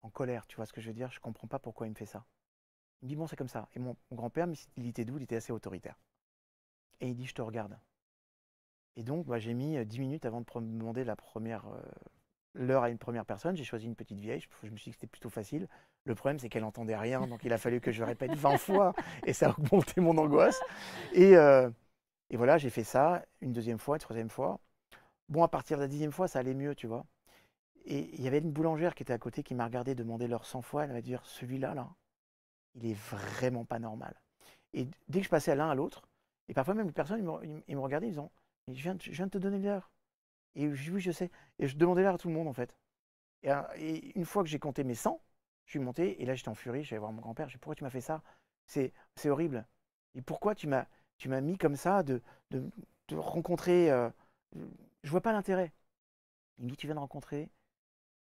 en colère, tu vois ce que je veux dire? Je comprends pas pourquoi il me fait ça. Il me dit bon c'est comme ça. Et mon, grand-père, il était doux, il était assez autoritaire. Et il dit je te regarde. Et donc bah, j'ai mis 10 minutes avant de demander la première euh, l'heure à une première personne. J'ai choisi une petite vieille. Je, me suis dit que c'était plutôt facile. Le problème, c'est qu'elle n'entendait rien. Donc, il a fallu que je répète 20 fois. Et ça a augmenté mon angoisse. Euh, et, voilà, j'ai fait ça une deuxième fois, une troisième fois. Bon, à partir de la dixième fois, ça allait mieux, tu vois. Et il y avait une boulangère qui était à côté qui m'a regardé demander l'heure 100 fois. Elle va dire Celui-là, là, il est vraiment pas normal. Et dès que je passais à l'un à l'autre, et parfois même les personnes, ils me, regardaient, ils disant je viens, je viens de te donner l'heure. Et oui, je sais. Et je demandais l'air à tout le monde, en fait. Et, une fois que j'ai compté mes 100, je suis monté, et là, j'étais en furie, j'allais voir mon grand-père, je dis, pourquoi tu m'as fait ça? C'est horrible. Et pourquoi tu m'as mis comme ça de, rencontrer... Euh, je vois pas l'intérêt. Il me dit, tu viens de rencontrer,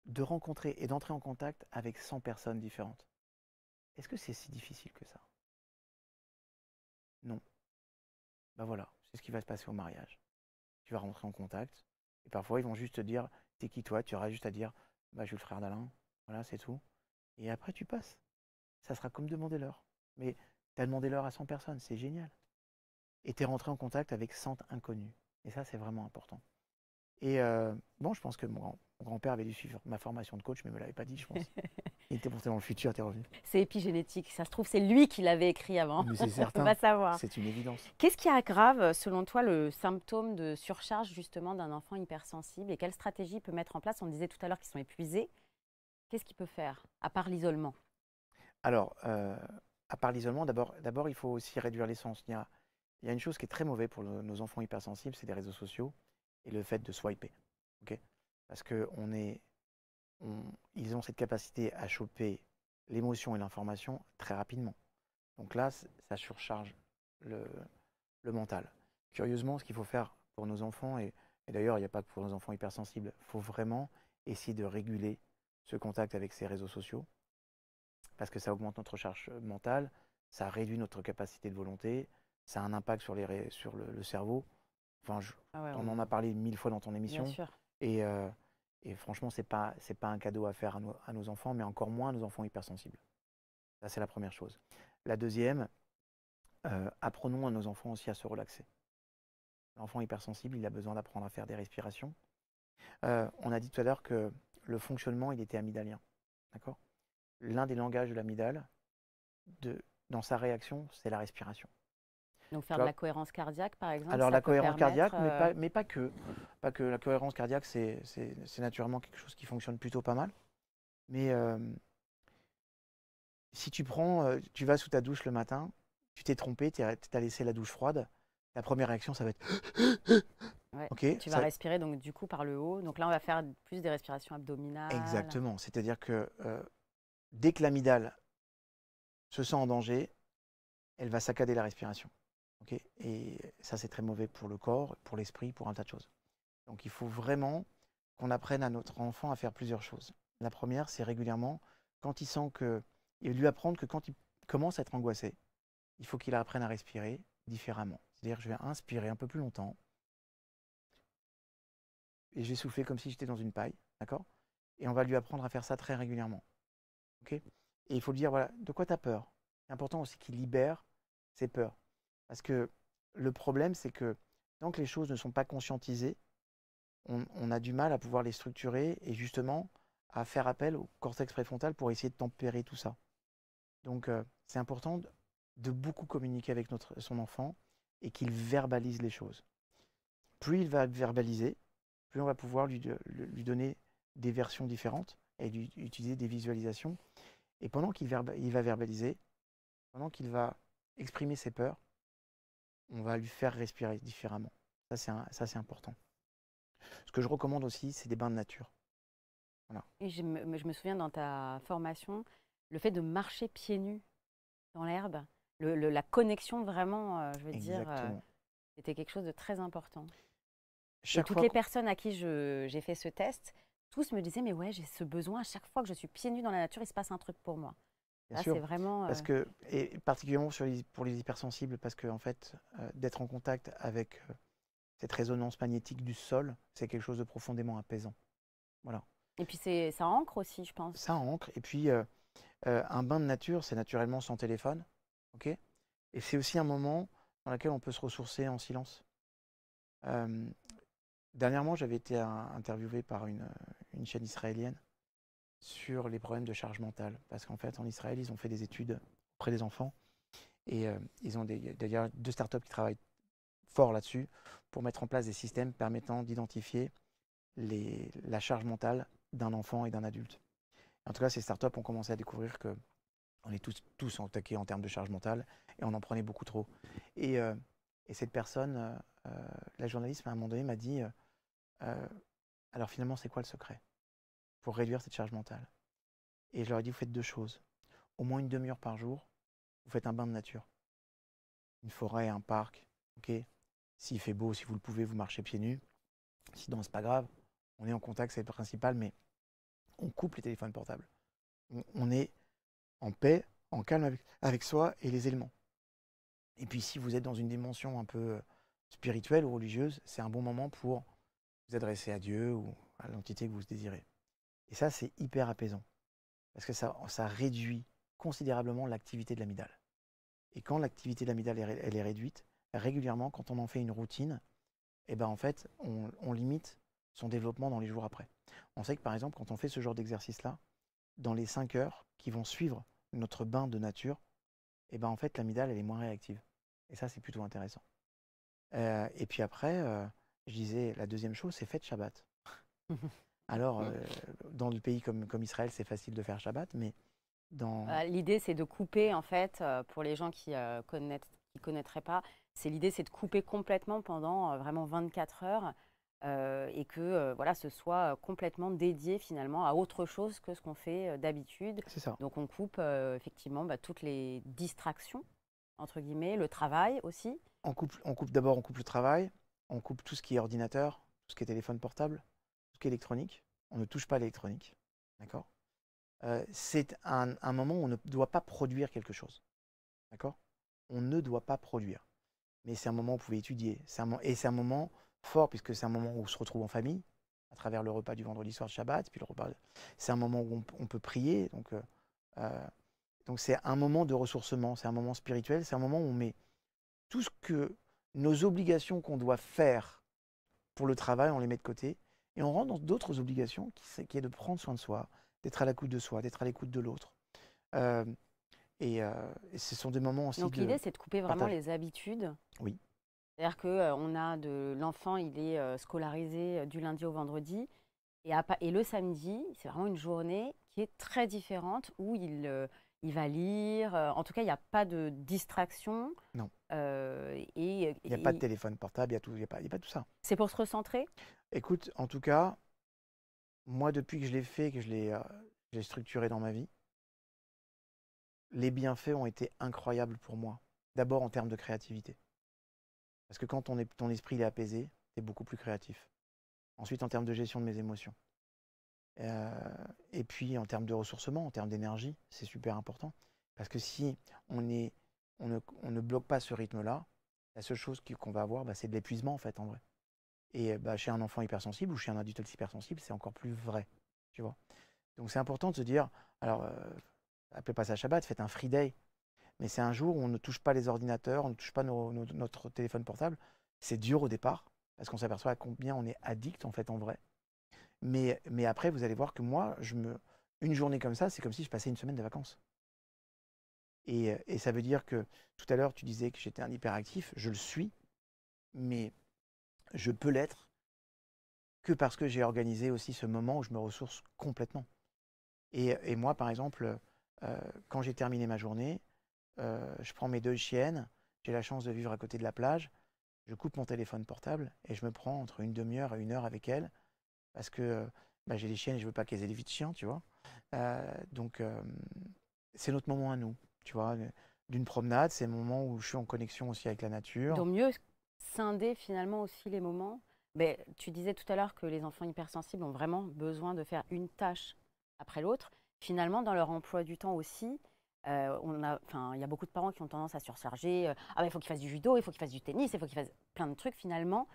de rencontrer et d'entrer en contact avec 100 personnes différentes. Est-ce que c'est si difficile que ça? Non. Ben voilà, c'est ce qui va se passer au mariage. Tu vas rentrer en contact, et parfois, ils vont juste te dire T'es qui toi? Tu auras juste à dire bah, Je suis le frère d'Alain. Voilà, c'est tout. Et après, tu passes. Ça sera comme demander l'heure. Mais Tu as demandé l'heure à 100 personnes, c'est génial. Et tu es rentré en contact avec 100 inconnus. Et ça, c'est vraiment important. Et euh, bon, je pense que mon, grand-père avait dû suivre ma formation de coach, mais il ne me l'avait pas dit, je pense. il était pourtant dans le futur, tu es revenu. C'est épigénétique. Ça se trouve, c'est lui qui l'avait écrit avant. Mais c'est certain. On va savoir. C'est une évidence. Qu'est-ce qui aggrave, selon toi, le symptôme de surcharge justement d'un enfant hypersensible? Et quelle stratégie il peut mettre en place? On disait tout à l'heure qu'ils sont épuisés. Qu'est-ce qu'il peut faire, à part l'isolement? Alors, euh, à part l'isolement, d'abord, il faut aussi réduire l'essence. Il, il, y a une chose qui est très mauvaise pour nos enfants hypersensibles, c'est les réseaux sociaux et le fait de swiper. Parce que on est, ils ont cette capacité à choper l'émotion et l'information très rapidement. Donc là, ça surcharge le, mental. Curieusement, ce qu'il faut faire pour nos enfants, et, d'ailleurs, il n'y a pas que pour nos enfants hypersensibles, il faut vraiment essayer de réguler ce contact avec ces réseaux sociaux, parce que ça augmente notre charge mentale, ça réduit notre capacité de volonté, ça a un impact sur, les, sur le cerveau. Enfin, ah on en a parlé mille fois dans ton émission. Et, euh, et, franchement, ce n'est pas, pas un cadeau à faire à, nos enfants, mais encore moins à nos enfants hypersensibles. Ça, c'est la première chose. La deuxième, euh, apprenons à nos enfants aussi à se relaxer. L'enfant hypersensible, il a besoin d'apprendre à faire des respirations. Euh, on a dit tout à l'heure que le fonctionnement, il était amygdalien. D'accord? L'un des langages de l'amygdale, dans sa réaction, c'est la respiration. Donc faire de la cohérence cardiaque, par exemple Alors la cohérence cardiaque, mais, pas, euh, mais pas, que. Pas que la cohérence cardiaque, c'est naturellement quelque chose qui fonctionne plutôt pas mal. Mais euh, si tu prends, euh, tu vas sous ta douche le matin, tu t'es trompé, tu as laissé la douche froide, la première réaction, ça va être... ouais, tu vas respirer donc du coup par le haut. Donc là, on va faire plus des respirations abdominales. Exactement. C'est-à-dire que dès que l'amidale se sent en danger, elle va saccader la respiration et ça, c'est très mauvais pour le corps, pour l'esprit, pour un tas de choses. Donc il faut vraiment qu'on apprenne à notre enfant à faire plusieurs choses. La première, c'est régulièrement, quand il sent que... Et lui apprendre que quand il commence à être angoissé, il faut qu'il apprenne à respirer différemment. C'est-à-dire je vais inspirer un peu plus longtemps. Et je vais souffler comme si j'étais dans une paille. D'accord? Et on va lui apprendre à faire ça très régulièrement. ok? Et il faut lui dire, voilà, de quoi tu as peur? C'est important aussi qu'il libère ses peurs. Parce que le problème, c'est que tant que les choses ne sont pas conscientisées, on, a du mal à pouvoir les structurer et justement à faire appel au cortex préfrontal pour essayer de tempérer tout ça. Donc euh, c'est important de, beaucoup communiquer avec notre, son enfant et qu'il verbalise les choses. Plus il va verbaliser, plus on va pouvoir lui, lui donner des versions différentes et utiliser des visualisations. Et pendant qu'il va verbaliser, pendant qu'il va exprimer ses peurs, on va lui faire respirer différemment. Ça, c'est important. Ce que je recommande aussi, c'est des bains de nature. Et je me, souviens dans ta formation, le fait de marcher pieds nus dans l'herbe, la connexion vraiment, euh, je veux dire, euh, c'était quelque chose de très important. toutes les personnes à qui j'ai fait ce test, tous me disaient, mais ouais, j'ai ce besoin, à chaque fois que je suis pieds nus dans la nature, il se passe un truc pour moi. Bien sûr. Vraiment, parce euh, que, et particulièrement sur pour les hypersensibles, parce que en fait, euh, d'être en contact avec euh, cette résonance magnétique du sol, c'est quelque chose de profondément apaisant. Voilà. Et puis ça ancre aussi, je pense. Ça ancre. Et puis un bain de nature, c'est naturellement sans téléphone, ok? Et c'est aussi un moment dans lequel on peut se ressourcer en silence. dernièrement, j'avais été interviewé par une chaîne israélienne sur les problèmes de charge mentale. Parce qu'en fait, en Israël, ils ont fait des études auprès des enfants. Et euh, ils ont d'ailleurs deux startups qui travaillent fort là-dessus pour mettre en place des systèmes permettant d'identifier la charge mentale d'un enfant et d'un adulte. En tout cas, ces startups ont commencé à découvrir que on est tous, tous attaqués en termes de charge mentale et on en prenait beaucoup trop. Et, euh, cette personne, euh, la journaliste, à un moment donné, m'a dit alors finalement, c'est quoi le secret? Pour réduire cette charge mentale. Et je leur ai dit, vous faites deux choses. Au moins une demi-heure par jour, vous faites un bain de nature. Une forêt, un parc, ok S'il fait beau, si vous le pouvez, vous marchez pieds nus. Sinon, c'est pas grave. On est en contact, c'est le principal, mais on coupe les téléphones portables. On, est en paix, en calme avec, avec soi et les éléments. Et puis, si vous êtes dans une dimension un peu euh, spirituelle ou religieuse, c'est un bon moment pour vous adresser à Dieu ou à l'entité que vous désirez. Et ça, c'est hyper apaisant. Parce que ça, ça réduit considérablement l'activité de l'amidale. Et quand l'activité de l'amygdale elle est réduite, régulièrement, quand on en fait une routine, eh ben en fait, on, limite son développement dans les jours après. On sait que par exemple, quand on fait ce genre d'exercice-là, dans les 5 heures qui vont suivre notre bain de nature, eh ben en fait, l'amygdale, elle est moins réactive. Et ça, c'est plutôt intéressant. Euh, et puis après, euh, je disais, la deuxième chose, c'est faites Shabbat. Alors, euh, dans le pays comme, comme Israël, c'est facile de faire Shabbat, mais dans... L'idée, c'est de couper, en fait, pour les gens qui ne connaîtraient pas, c'est l'idée, c'est de couper complètement pendant vraiment 24 heures et que voilà, ce soit complètement dédié finalement à autre chose que ce qu'on fait d'habitude. C'est ça. Donc on coupe effectivement bah, toutes les distractions, entre guillemets, le travail aussi. On coupe, on coupe d'abord, on coupe le travail, on coupe tout ce qui est ordinateur, tout ce qui est téléphone portable, électronique. On ne touche pas l'électronique. D'accord? C'est un, un moment où on ne doit pas produire quelque chose. D'accord? On ne doit pas produire mais c'est un moment où vous pouvez étudier. Un, et c'est un moment fort, puisque c'est un moment où on se retrouve en famille, à travers le repas du vendredi soir de Shabbat, puis le repas. C'est un moment où on, peut prier. Donc, euh, euh, donc c'est un moment de ressourcement, c'est un moment spirituel, c'est un moment où on met tout ce que nos obligations qu'on doit faire pour le travail, on les met de côté, et on rentre dans d'autres obligations, qui, qui, est de prendre soin de soi, d'être à l'écoute de soi, d'être à l'écoute de l'autre. Euh, euh, et, ce sont des moments aussi. Donc l'idée, c'est de couper vraiment les habitudes. Oui. C'est-à-dire que euh, on a de l'enfant, il est scolarisé du lundi au vendredi, et, et le samedi, c'est vraiment une journée qui est très différente où il il va lire. En tout cas, il n'y a pas de distraction. Non. et, il n'y a pas de téléphone portable, il n'y a pas tout ça. C'est pour se recentrer? Écoute, en tout cas, moi, depuis que je l'ai fait, que je l'ai structuré dans ma vie, les bienfaits ont été incroyables pour moi. D'abord en termes de créativité. Parce que quand ton, esprit est apaisé, tu es beaucoup plus créatif. Ensuite, en termes de gestion de mes émotions. Euh, et puis, en termes de ressourcement, en termes d'énergie, c'est super important. Parce que si on, ne, bloque pas ce rythme-là, la seule chose qu'on va avoir, bah, c'est de l'épuisement, en fait, en vrai. Et bah, chez un enfant hypersensible ou chez un adulte hypersensible, c'est encore plus vrai. Tu vois Donc, c'est important de se dire, alors, euh, appelez pas ça Shabbat, faites un free day. Mais c'est un jour où on ne touche pas les ordinateurs, on ne touche pas notre téléphone portable. C'est dur au départ, parce qu'on s'aperçoit à combien on est addict en fait en vrai. Mais, mais après, vous allez voir que moi, je me, une journée comme ça, c'est comme si je passais une semaine de vacances. Et, et ça veut dire que tout à l'heure, tu disais que j'étais un hyperactif, je le suis, mais je peux l'être que parce que j'ai organisé aussi ce moment où je me ressource complètement. Et, moi, par exemple, euh, quand j'ai terminé ma journée, euh, je prends mes deux chiennes, j'ai la chance de vivre à côté de la plage, je coupe mon téléphone portable et je me prends entre une demi-heure et une heure avec elles parce que bah, j'ai des chiennes et je veux pas qu'elles aient des vies de chiens, tu vois. Euh, donc c'est notre moment à nous, tu vois, d'une promenade, c'est le moment où je suis en connexion aussi avec la nature. Donc mieux scinder finalement aussi les moments. Mais tu disais tout à l'heure que les enfants hypersensibles ont vraiment besoin de faire une tâche après l'autre finalement, dans leur emploi du temps aussi, euh, on a, il y a beaucoup de parents qui ont tendance à surcharger. Euh, ah, il faut qu'il fasse du judo, il faut qu'il fasse du tennis, il faut qu'il fasse plein de trucs. Finalement,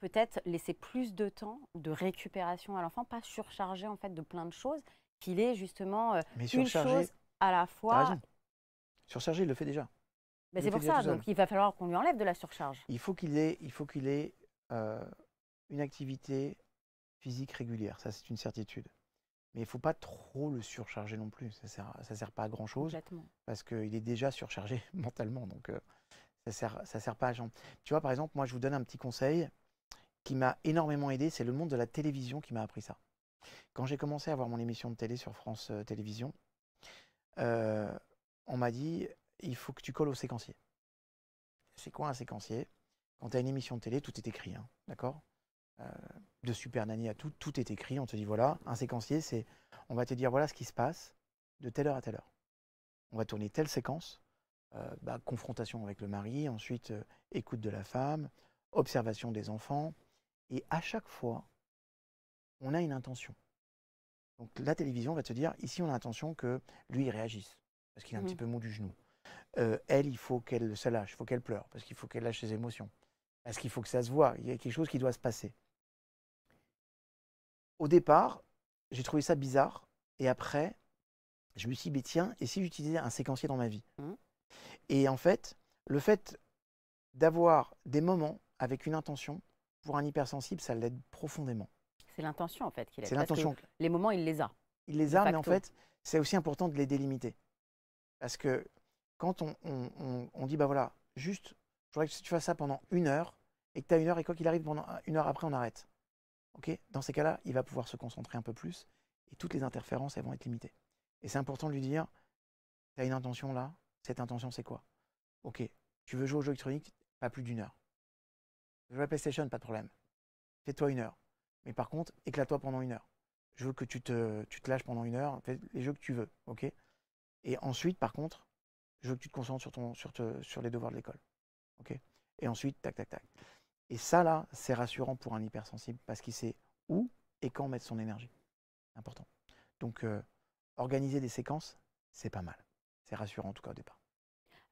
peut-être laisser plus de temps de récupération à l'enfant, pas surcharger en fait de plein de choses, qu'il est justement euh, une chose à la fois. Surcharger, il le fait déjà. Mais c'est pour ça, donc il va falloir qu'on lui enlève de la surcharge. Il faut qu'il ait, il faut qu'il ait une activité physique régulière, ça c'est une certitude. Mais il ne faut pas trop le surcharger non plus. Ça ne sert, ça sert pas à grand-chose. Parce qu'il est déjà surchargé mentalement. Donc, euh, ça ne sert, ça sert pas à gens. Tu vois, par exemple, moi, je vous donne un petit conseil qui m'a énormément aidé. C'est le monde de la télévision qui m'a appris ça. Quand j'ai commencé à voir mon émission de télé sur France euh, Télévisions, euh, on m'a dit il faut que tu colles au séquencier. C'est quoi un séquencier? Quand tu as une émission de télé, tout est écrit. Hein, D'accord? Euh, de Super Nanny à tout, tout est écrit. On te dit voilà, un séquencier, c'est on va te dire voilà ce qui se passe de telle heure à telle heure. On va tourner telle séquence, euh, bah, confrontation avec le mari, ensuite euh, écoute de la femme, observation des enfants, et à chaque fois, on a une intention. Donc la télévision va te dire ici on a l'intention que lui il réagisse parce qu'il est un petit mmh. peu mou du genou. Elle, il faut qu'elle se lâche, il faut qu'elle pleure parce qu'il faut qu'elle lâche ses émotions. Parce qu'il faut que ça se voit, il y a quelque chose qui doit se passer au départ, j'ai trouvé ça bizarre. Et après, je me suis dit, tiens, et si j'utilisais un séquencier dans ma vie? Mmh. Et en fait, le fait d'avoir des moments avec une intention, pour un hypersensible, ça l'aide profondément. C'est l'intention en fait qu'il a. C'est l'intention. Les moments, il les a. Il les a, mais en fait, c'est aussi important de les délimiter. Parce que quand on, dit, bah voilà, juste, je voudrais que tu fasses ça pendant une heure, et que tu as une heure, et quoi qu'il arrive, pendant une heure après, on arrête. Ok? Dans ces cas-là, il va pouvoir se concentrer un peu plus, et toutes les interférences, elles vont être limitées. Et c'est important de lui dire, tu as une intention là, cette intention, c'est quoi? Ok, tu veux jouer au jeu électronique, pas plus d'une heure. Je veux la PlayStation, pas de problème. Fais-toi une heure. Mais par contre, éclate-toi pendant une heure. Je veux que tu te, tu te lâches pendant une heure, fais les jeux que tu veux, ok? Et ensuite, par contre, je veux que tu te concentres sur, ton, sur, sur les devoirs de l'école, Et ensuite, tac, tac, tac. Et ça, là, c'est rassurant pour un hypersensible parce qu'il sait où et quand mettre son énergie. Important. Donc, euh, organiser des séquences, c'est pas mal. C'est rassurant en tout cas au départ.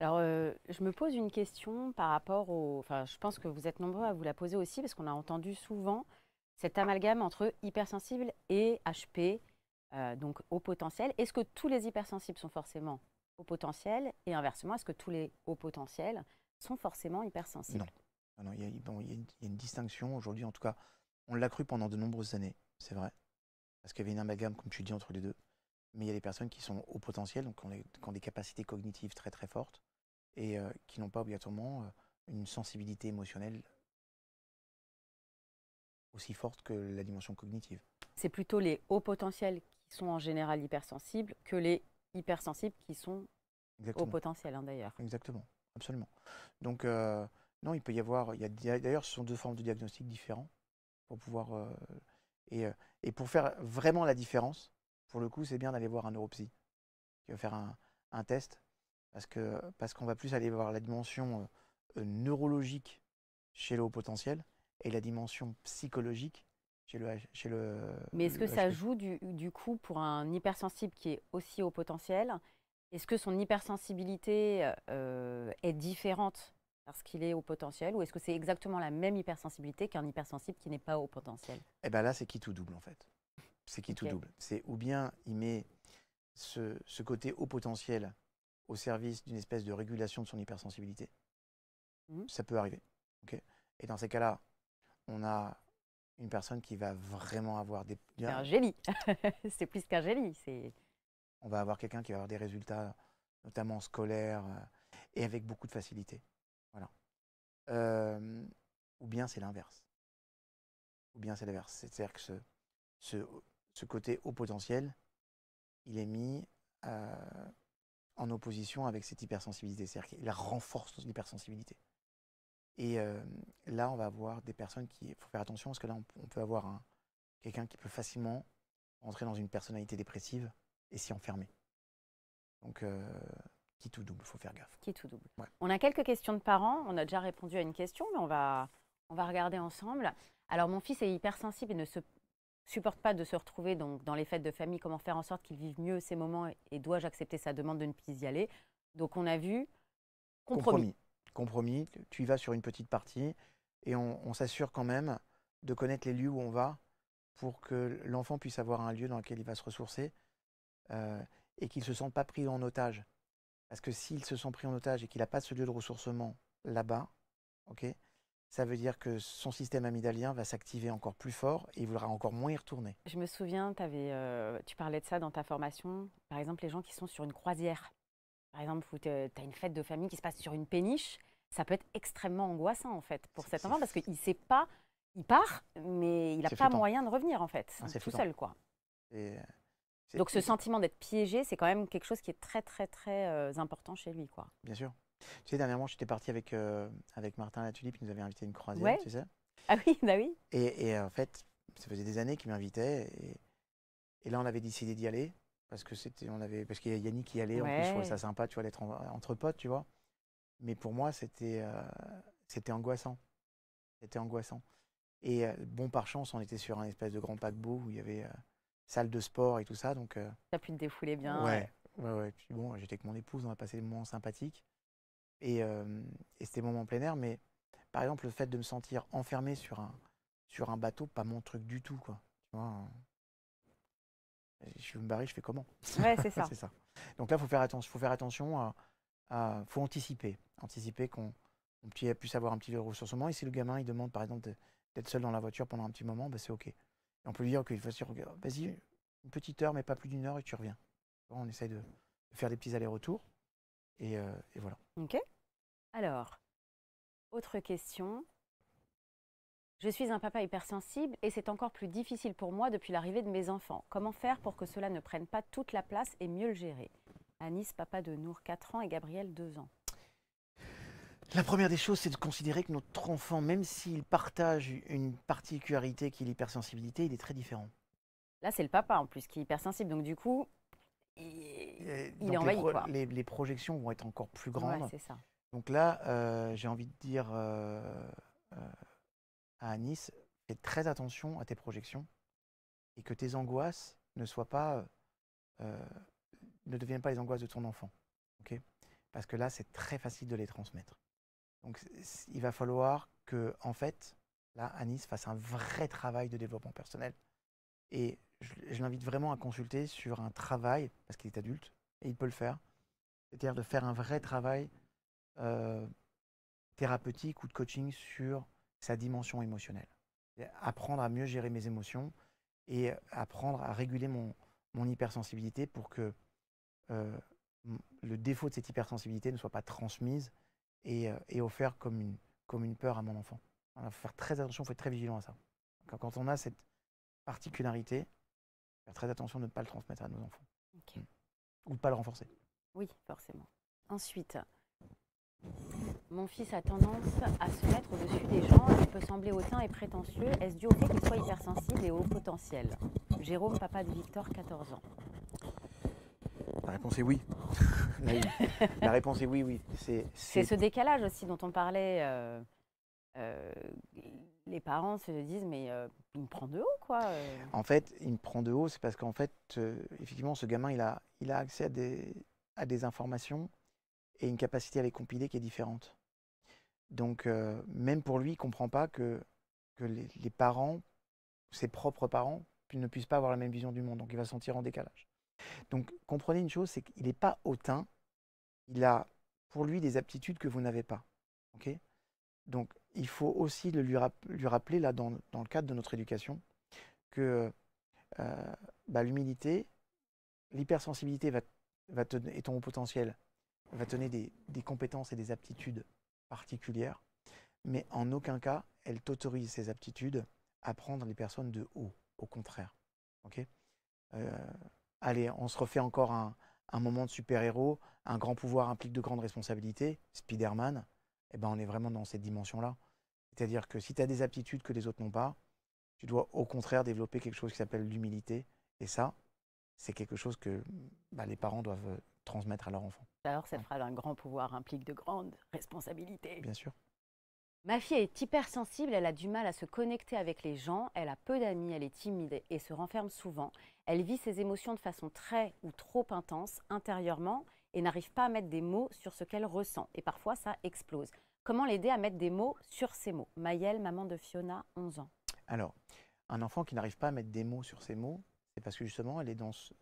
Alors, euh, je me pose une question par rapport au. Enfin, je pense que vous êtes nombreux à vous la poser aussi, parce qu'on a entendu souvent cet amalgame entre hypersensible et HP, euh, donc au potentiel. Est-ce que tous les hypersensibles sont forcément au potentiel Et inversement, est-ce que tous les hauts potentiels sont forcément hypersensibles? Non. non il, y a, il, y a une, distinction aujourd'hui, en tout cas, on l'a cru pendant de nombreuses années, c'est vrai, parce qu'il y avait une amalgame, comme tu dis, entre les deux. Mais il y a des personnes qui sont au potentiel, donc qui ont, des capacités cognitives très très fortes, et euh, qui n'ont pas obligatoirement euh, une sensibilité émotionnelle aussi forte que la dimension cognitive. C'est plutôt les hauts potentiels qui sont en général hypersensibles que les hypersensibles qui sont au potentiel hein, d'ailleurs. Exactement, absolument. Donc euh, non, il peut y avoir, il y a, d'ailleurs ce sont deux formes de diagnostic différents pour pouvoir et, et, pour faire vraiment la différence, pour le coup, c'est bien d'aller voir un neuropsy qui va faire un, un test parce que parce qu'on va plus aller voir la dimension euh, neurologique chez le haut potentiel et la dimension psychologique chez le chez le Mais est-ce que ça joue du, du, coup pour un hypersensible qui est aussi au potentiel? Est-ce que son hypersensibilité euh, est différente parce qu'il est au potentiel ou est-ce que c'est exactement la même hypersensibilité qu'un hypersensible qui n'est pas au potentiel? Eh bien là, c'est qui tout double en fait. C'est qui tout double. C'est ou bien il met ce, ce côté haut potentiel au service d'une espèce de régulation de son hypersensibilité. Mmh. Ça peut arriver. et dans ces cas-là, on a une personne qui va vraiment avoir des. C'est un génie. c'est plus qu'un génie. On va avoir quelqu'un qui va avoir des résultats, notamment scolaires, euh, et avec beaucoup de facilité. Voilà. Euh, ou bien c'est l'inverse. Ou bien c'est l'inverse. C'est-à-dire que ce, ce, ce, côté haut potentiel, il est mis euh, en opposition avec cette hypersensibilité. C'est-à-dire qu'il renforce son hypersensibilité. Et euh, là, on va avoir des personnes qui. Il faut faire attention parce que là, on, peut avoir quelqu'un qui peut facilement rentrer dans une personnalité dépressive et s'y enfermer. Donc, euh, qui tout double, il faut faire gaffe. Qui tout double. On a quelques questions de parents. On a déjà répondu à une question, mais on va, on va regarder ensemble. Alors, mon fils est hypersensible et ne se supporte pas de se retrouver donc, dans les fêtes de famille, comment faire en sorte qu'il vive mieux ces moments et dois-je accepter sa demande de ne plus y aller? Donc on a vu compromis. compromis. Tu y vas sur une petite partie et on, s'assure quand même de connaître les lieux où on va pour que l'enfant puisse avoir un lieu dans lequel il va se ressourcer euh, et qu'il ne se sente pas pris en otage. Parce que s'il se sent pris en otage et qu'il n'a pas ce lieu de ressourcement là-bas, ça veut dire que son système amygdalien va s'activer encore plus fort et il voudra encore moins y retourner. Je me souviens, avais, euh, tu parlais de ça dans ta formation. Par exemple, les gens qui sont sur une croisière. Par exemple, où tu as une fête de famille qui se passe sur une péniche, ça peut être extrêmement angoissant en fait pour cet enfant parce qu'il ne sait pas, il part, mais il n'a pas moyen de revenir en fait, ah, tout seul quoi. Donc ce sentiment d'être piégé, c'est quand même quelque chose qui est très très très euh, important chez lui quoi. Bien sûr. Tu sais, dernièrement, j'étais parti avec, euh, avec Martin Latulipe, il nous avait invité à une croisière, tu sais. Ah oui, bah oui. Et, et, en fait, ça faisait des années qu'il m'invitait. Et, et, là, on avait décidé d'y aller. Parce que c'était, on avait, parce qu'il y a Yannick qui allait, en plus, je trouvais ça sympa, tu vois, d'être entre potes, tu vois. Mais pour moi, c'était, euh, c'était angoissant. C'était angoissant. Et euh, bon, par chance, on était sur un espèce de grand paquebot où il y avait salle de sport et tout ça. Donc, as pu te défouler bien. Ouais, ouais, ouais. Puis bon, j'étais avec mon épouse, on a passé des moments sympathiques. Et, et c'était moment en plein air, mais par exemple, le fait de me sentir enfermé sur un, sur un bateau, pas mon truc du tout, quoi. Tu vois, je me barrer, je fais comment Ouais, c'est ça. ça. Donc là, il faut faire attention, faut faire attention à, Il faut anticiper. Anticiper qu'on puisse avoir un petit peu de ressourcement. Et si le gamin il demande par exemple d'être seul dans la voiture pendant un petit moment, ben, c'est OK. Et on peut lui dire qu'il faut vas-y, une petite heure, mais pas plus d'une heure, et tu reviens. On essaye de, faire des petits allers-retours. Et, et, voilà. OK. Alors, autre question. Je suis un papa hypersensible et c'est encore plus difficile pour moi depuis l'arrivée de mes enfants. Comment faire pour que cela ne prenne pas toute la place et mieux le gérer? Anis, papa de Nour, 4 ans, et Gabriel, 2 ans. La première des choses, c'est de considérer que notre enfant, même s'il partage une particularité qui est l'hypersensibilité, il est très différent. Là, c'est le papa en plus qui est hypersensible, donc du coup, il, est envahi. Les, les, projections vont être encore plus grandes. ça. Donc là, euh, j'ai envie de dire euh, euh, à Anis, fais très attention à tes projections et que tes angoisses ne soient pas, ne deviennent pas les angoisses de ton enfant. Parce que là, c'est très facile de les transmettre. Donc il va falloir que, en fait, là, Anis fasse un vrai travail de développement personnel. Et je, l'invite vraiment à consulter sur un travail, parce qu'il est adulte, et il peut le faire. C'est-à-dire de faire un vrai travail euh, thérapeutique ou de coaching sur sa dimension émotionnelle. Apprendre à mieux gérer mes émotions et apprendre à réguler mon, mon hypersensibilité pour que euh, le défaut de cette hypersensibilité ne soit pas transmise et, euh, et offert comme une, comme une peur à mon enfant. Il faut faire très attention, il faut être très vigilant à ça. Quand, on a cette particularité, faire très attention de ne pas le transmettre à nos enfants. Ou de ne pas le renforcer. Oui, forcément. Ensuite, mon fils a tendance à se mettre au-dessus des gens. Il peut sembler hautain et prétentieux. Est-ce dû au fait qu'il soit hypersensible et haut potentiel? Jérôme, papa de Victor, 14 ans. La réponse est oui. La réponse est oui, oui. C'est ce décalage aussi dont on parlait. Euh, euh, les parents se disent mais euh, il me prend de haut quoi. En fait, il me prend de haut, c'est parce qu'en fait, effectivement, ce gamin, il a, il a accès à des, à des informations et une capacité à les compiler qui est différente. Donc, euh, même pour lui, il ne comprend pas que, les, parents, ses propres parents, ne puissent pas avoir la même vision du monde. Donc, il va se sentir en décalage. Donc, comprenez une chose, c'est qu'il n'est pas hautain. Il a, pour lui, des aptitudes que vous n'avez pas. ok? Donc, il faut aussi le lui, rappeler, là, dans, le cadre de notre éducation, que euh, bah, l'humilité, l'hypersensibilité va, va et ton potentiel va te donner des, compétences et des aptitudes particulières, mais en aucun cas, elle t'autorise ces aptitudes à prendre les personnes de haut, au contraire. euh, allez, on se refait encore un, moment de super-héros, un grand pouvoir implique de grandes responsabilités, Spider-Man, eh ben on est vraiment dans cette dimension-là. C'est-à-dire que si tu as des aptitudes que les autres n'ont pas, tu dois au contraire développer quelque chose qui s'appelle l'humilité. Et ça, c'est quelque chose que bah, les parents doivent transmettre à leur enfant. Alors, cette phrase, un grand pouvoir implique de grandes responsabilités. Bien sûr. Ma fille est hypersensible, elle a du mal à se connecter avec les gens, elle a peu d'amis, elle est timide et se renferme souvent. Elle vit ses émotions de façon très ou trop intense intérieurement et n'arrive pas à mettre des mots sur ce qu'elle ressent. Et parfois, ça explose. Comment l'aider à mettre des mots sur ces mots? Maëlle, maman de Fiona, 11 ans. Alors, un enfant qui n'arrive pas à mettre des mots sur ses mots, c'est parce que justement, elle est dans ce,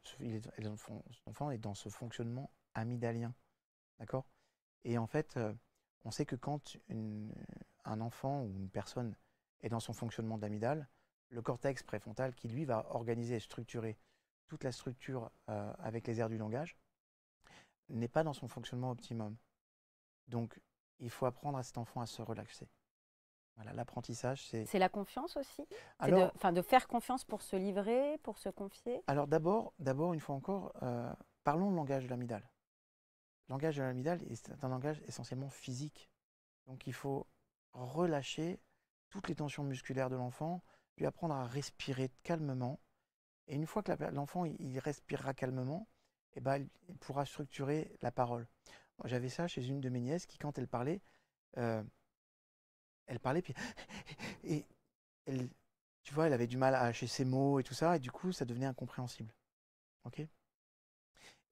enfant est dans ce fonctionnement amygdalien. D'accord? Et en fait, euh, on sait que quand un enfant ou une personne est dans son fonctionnement d'amygdale, le cortex préfrontal, qui lui va organiser et structurer toute la structure euh, avec les aires du langage, n'est pas dans son fonctionnement optimum. Donc, il faut apprendre à cet enfant à se relaxer. Voilà, l'apprentissage, c'est. C'est la confiance aussi? Alors, de, de faire confiance pour se livrer, pour se confier? Alors d'abord, d'abord une fois encore, euh, parlons le langage de l'amygdale. Le langage de l'amygdale est un langage essentiellement physique. Donc il faut relâcher toutes les tensions musculaires de l'enfant, lui apprendre à respirer calmement. Et une fois que l'enfant il respirera calmement, eh ben, il pourra structurer la parole. J'avais ça chez une de mes nièces qui, quand elle parlait, euh, elle parlait, puis et elle, tu vois, elle avait du mal à hacher ses mots et tout ça, et du coup, ça devenait incompréhensible. Ok?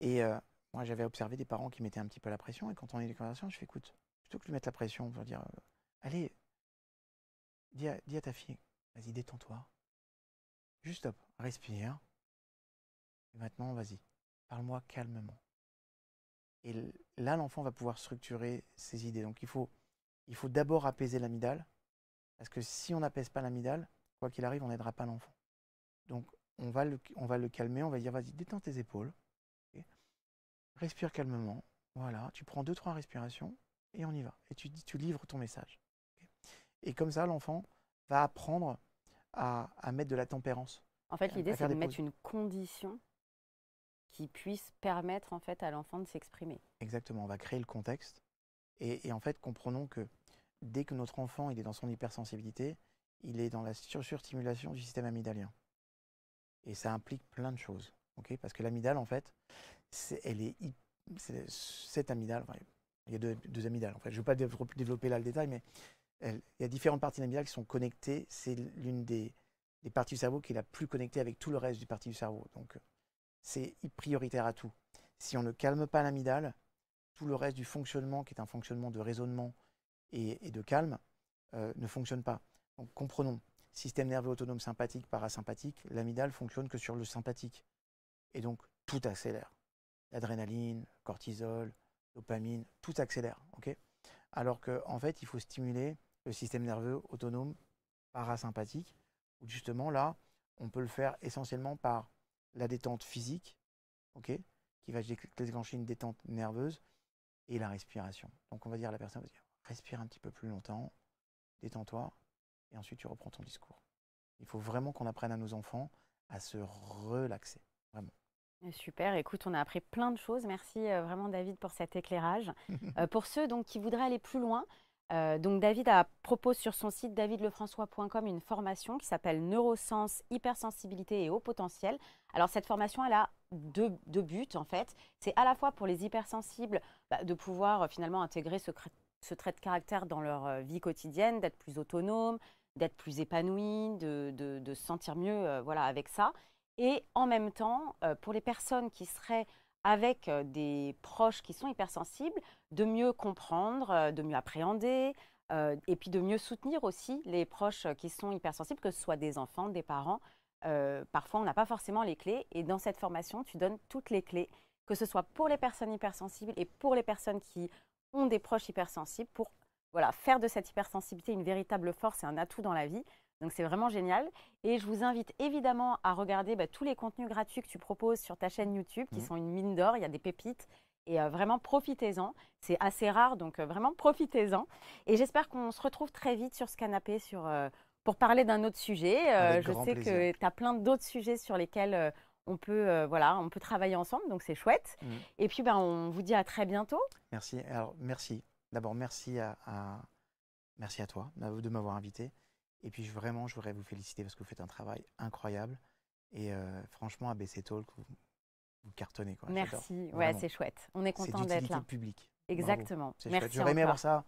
Et euh, moi, j'avais observé des parents qui mettaient un petit peu la pression, et quand on a des conversations, je fais écoute, plutôt que de lui mettre la pression, je dire euh, allez, dis à, dis à ta fille, vas-y, détends-toi. Juste stop, respire. Et maintenant, vas-y, parle-moi calmement. Et là, l'enfant va pouvoir structurer ses idées. Donc il faut, il faut d'abord apaiser l'amidale, parce que si on n'apaise pas l'amidale, quoi qu'il arrive, on n'aidera pas l'enfant. Donc on va, le, on va le calmer, on va dire vas-y, détends tes épaules, respire calmement, voilà, tu prends deux, trois respirations et on y va. Et tu, tu livres ton message. Et comme ça, l'enfant va apprendre à, à, mettre de la tempérance. En fait, l'idée, c'est de mettre une condition qui puisse permettre en fait à l'enfant de s'exprimer. Exactement, on va créer le contexte et, en fait comprenons que dès que notre enfant est dans son hypersensibilité, il est dans la surstimulation du système amygdalien. Et ça implique plein de choses, ok? Parce que l'amygdale en fait, elle est, cette amygdale, il y a deux, deux, amygdales en fait. Je ne vais pas développer là le détail, mais il y a différentes parties de l'amygdale qui sont connectées. C'est l'une des, des parties du cerveau qui est la plus connectée avec tout le reste du parti du cerveau. Donc c'est prioritaire à tout. Si on ne calme pas l'amygdale, tout le reste du fonctionnement, qui est un fonctionnement de raisonnement et, de calme, euh, ne fonctionne pas. Donc comprenons, système nerveux autonome sympathique, parasympathique, l'amygdale fonctionne que sur le sympathique. Et donc tout accélère. L'adrénaline, cortisol, dopamine, tout accélère. Alors qu'en en fait, il faut stimuler le système nerveux autonome parasympathique, où justement là, on peut le faire essentiellement par la détente physique, qui va déclencher une détente nerveuse, et la respiration. Donc on va dire à la personne, respire un petit peu plus longtemps, détends-toi, et ensuite tu reprends ton discours. Il faut vraiment qu'on apprenne à nos enfants à se relaxer, vraiment. Super, écoute, on a appris plein de choses. Merci euh, vraiment David pour cet éclairage. Euh, pour ceux donc, qui voudraient aller plus loin, euh, donc David a, propose sur son site davidlefrançois.com une formation qui s'appelle Neurosens, hypersensibilité et haut potentiel. Alors cette formation, elle a deux, buts en fait. C'est à la fois pour les hypersensibles bah, de pouvoir euh, finalement intégrer ce, trait de caractère dans leur euh, vie quotidienne, d'être plus autonome, d'être plus épanoui, de, se sentir mieux voilà, avec ça. Et en même temps, pour les personnes qui seraient avec des proches qui sont hypersensibles, de mieux comprendre, de mieux appréhender, et puis de mieux soutenir aussi les proches qui sont hypersensibles, que ce soit des enfants, des parents. Parfois, on n'a pas forcément les clés, et dans cette formation, tu donnes toutes les clés, que ce soit pour les personnes hypersensibles et pour les personnes qui ont des proches hypersensibles, pour voilà, faire de cette hypersensibilité une véritable force et un atout dans la vie. Donc c'est vraiment génial. Et je vous invite évidemment à regarder bah, tous les contenus gratuits que tu proposes sur ta chaîne YouTube, qui mmh. sont une mine d'or. Il y a des pépites. Et euh, vraiment, profitez-en. C'est assez rare, donc euh, vraiment, profitez-en. Et j'espère qu'on se retrouve très vite sur ce canapé sur, euh, pour parler d'un autre sujet. je sais que tu as plein d'autres sujets sur lesquels on, peut, voilà, on peut travailler ensemble, donc c'est chouette. Mmh. Et puis, ben, on vous dit à très bientôt. Merci. Alors, merci. D'abord, merci à, merci à toi de m'avoir invité. Et puis vraiment, je voudrais vous féliciter parce que vous faites un travail incroyable. Et euh, franchement, ABC Talk, vous, vous cartonnez. Quoi. Merci, ouais, c'est chouette. On est content d'être là. public. Exactement. Merci. J'aurais aimé avoir ça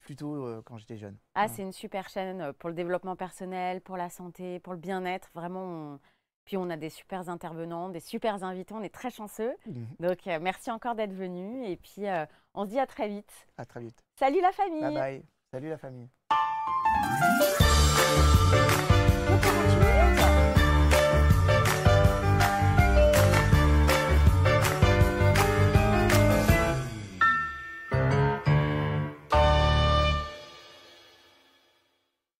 plutôt euh, quand j'étais jeune. Ah, c'est une super chaîne euh, pour le développement personnel, pour la santé, pour le bien-être. Vraiment, puis on a des super intervenants, des super invités. On est très chanceux. Mhm. Donc, merci encore d'être venu. Et puis, on se dit à très vite. À très vite. Salut la famille. Bye bye. Salut la famille.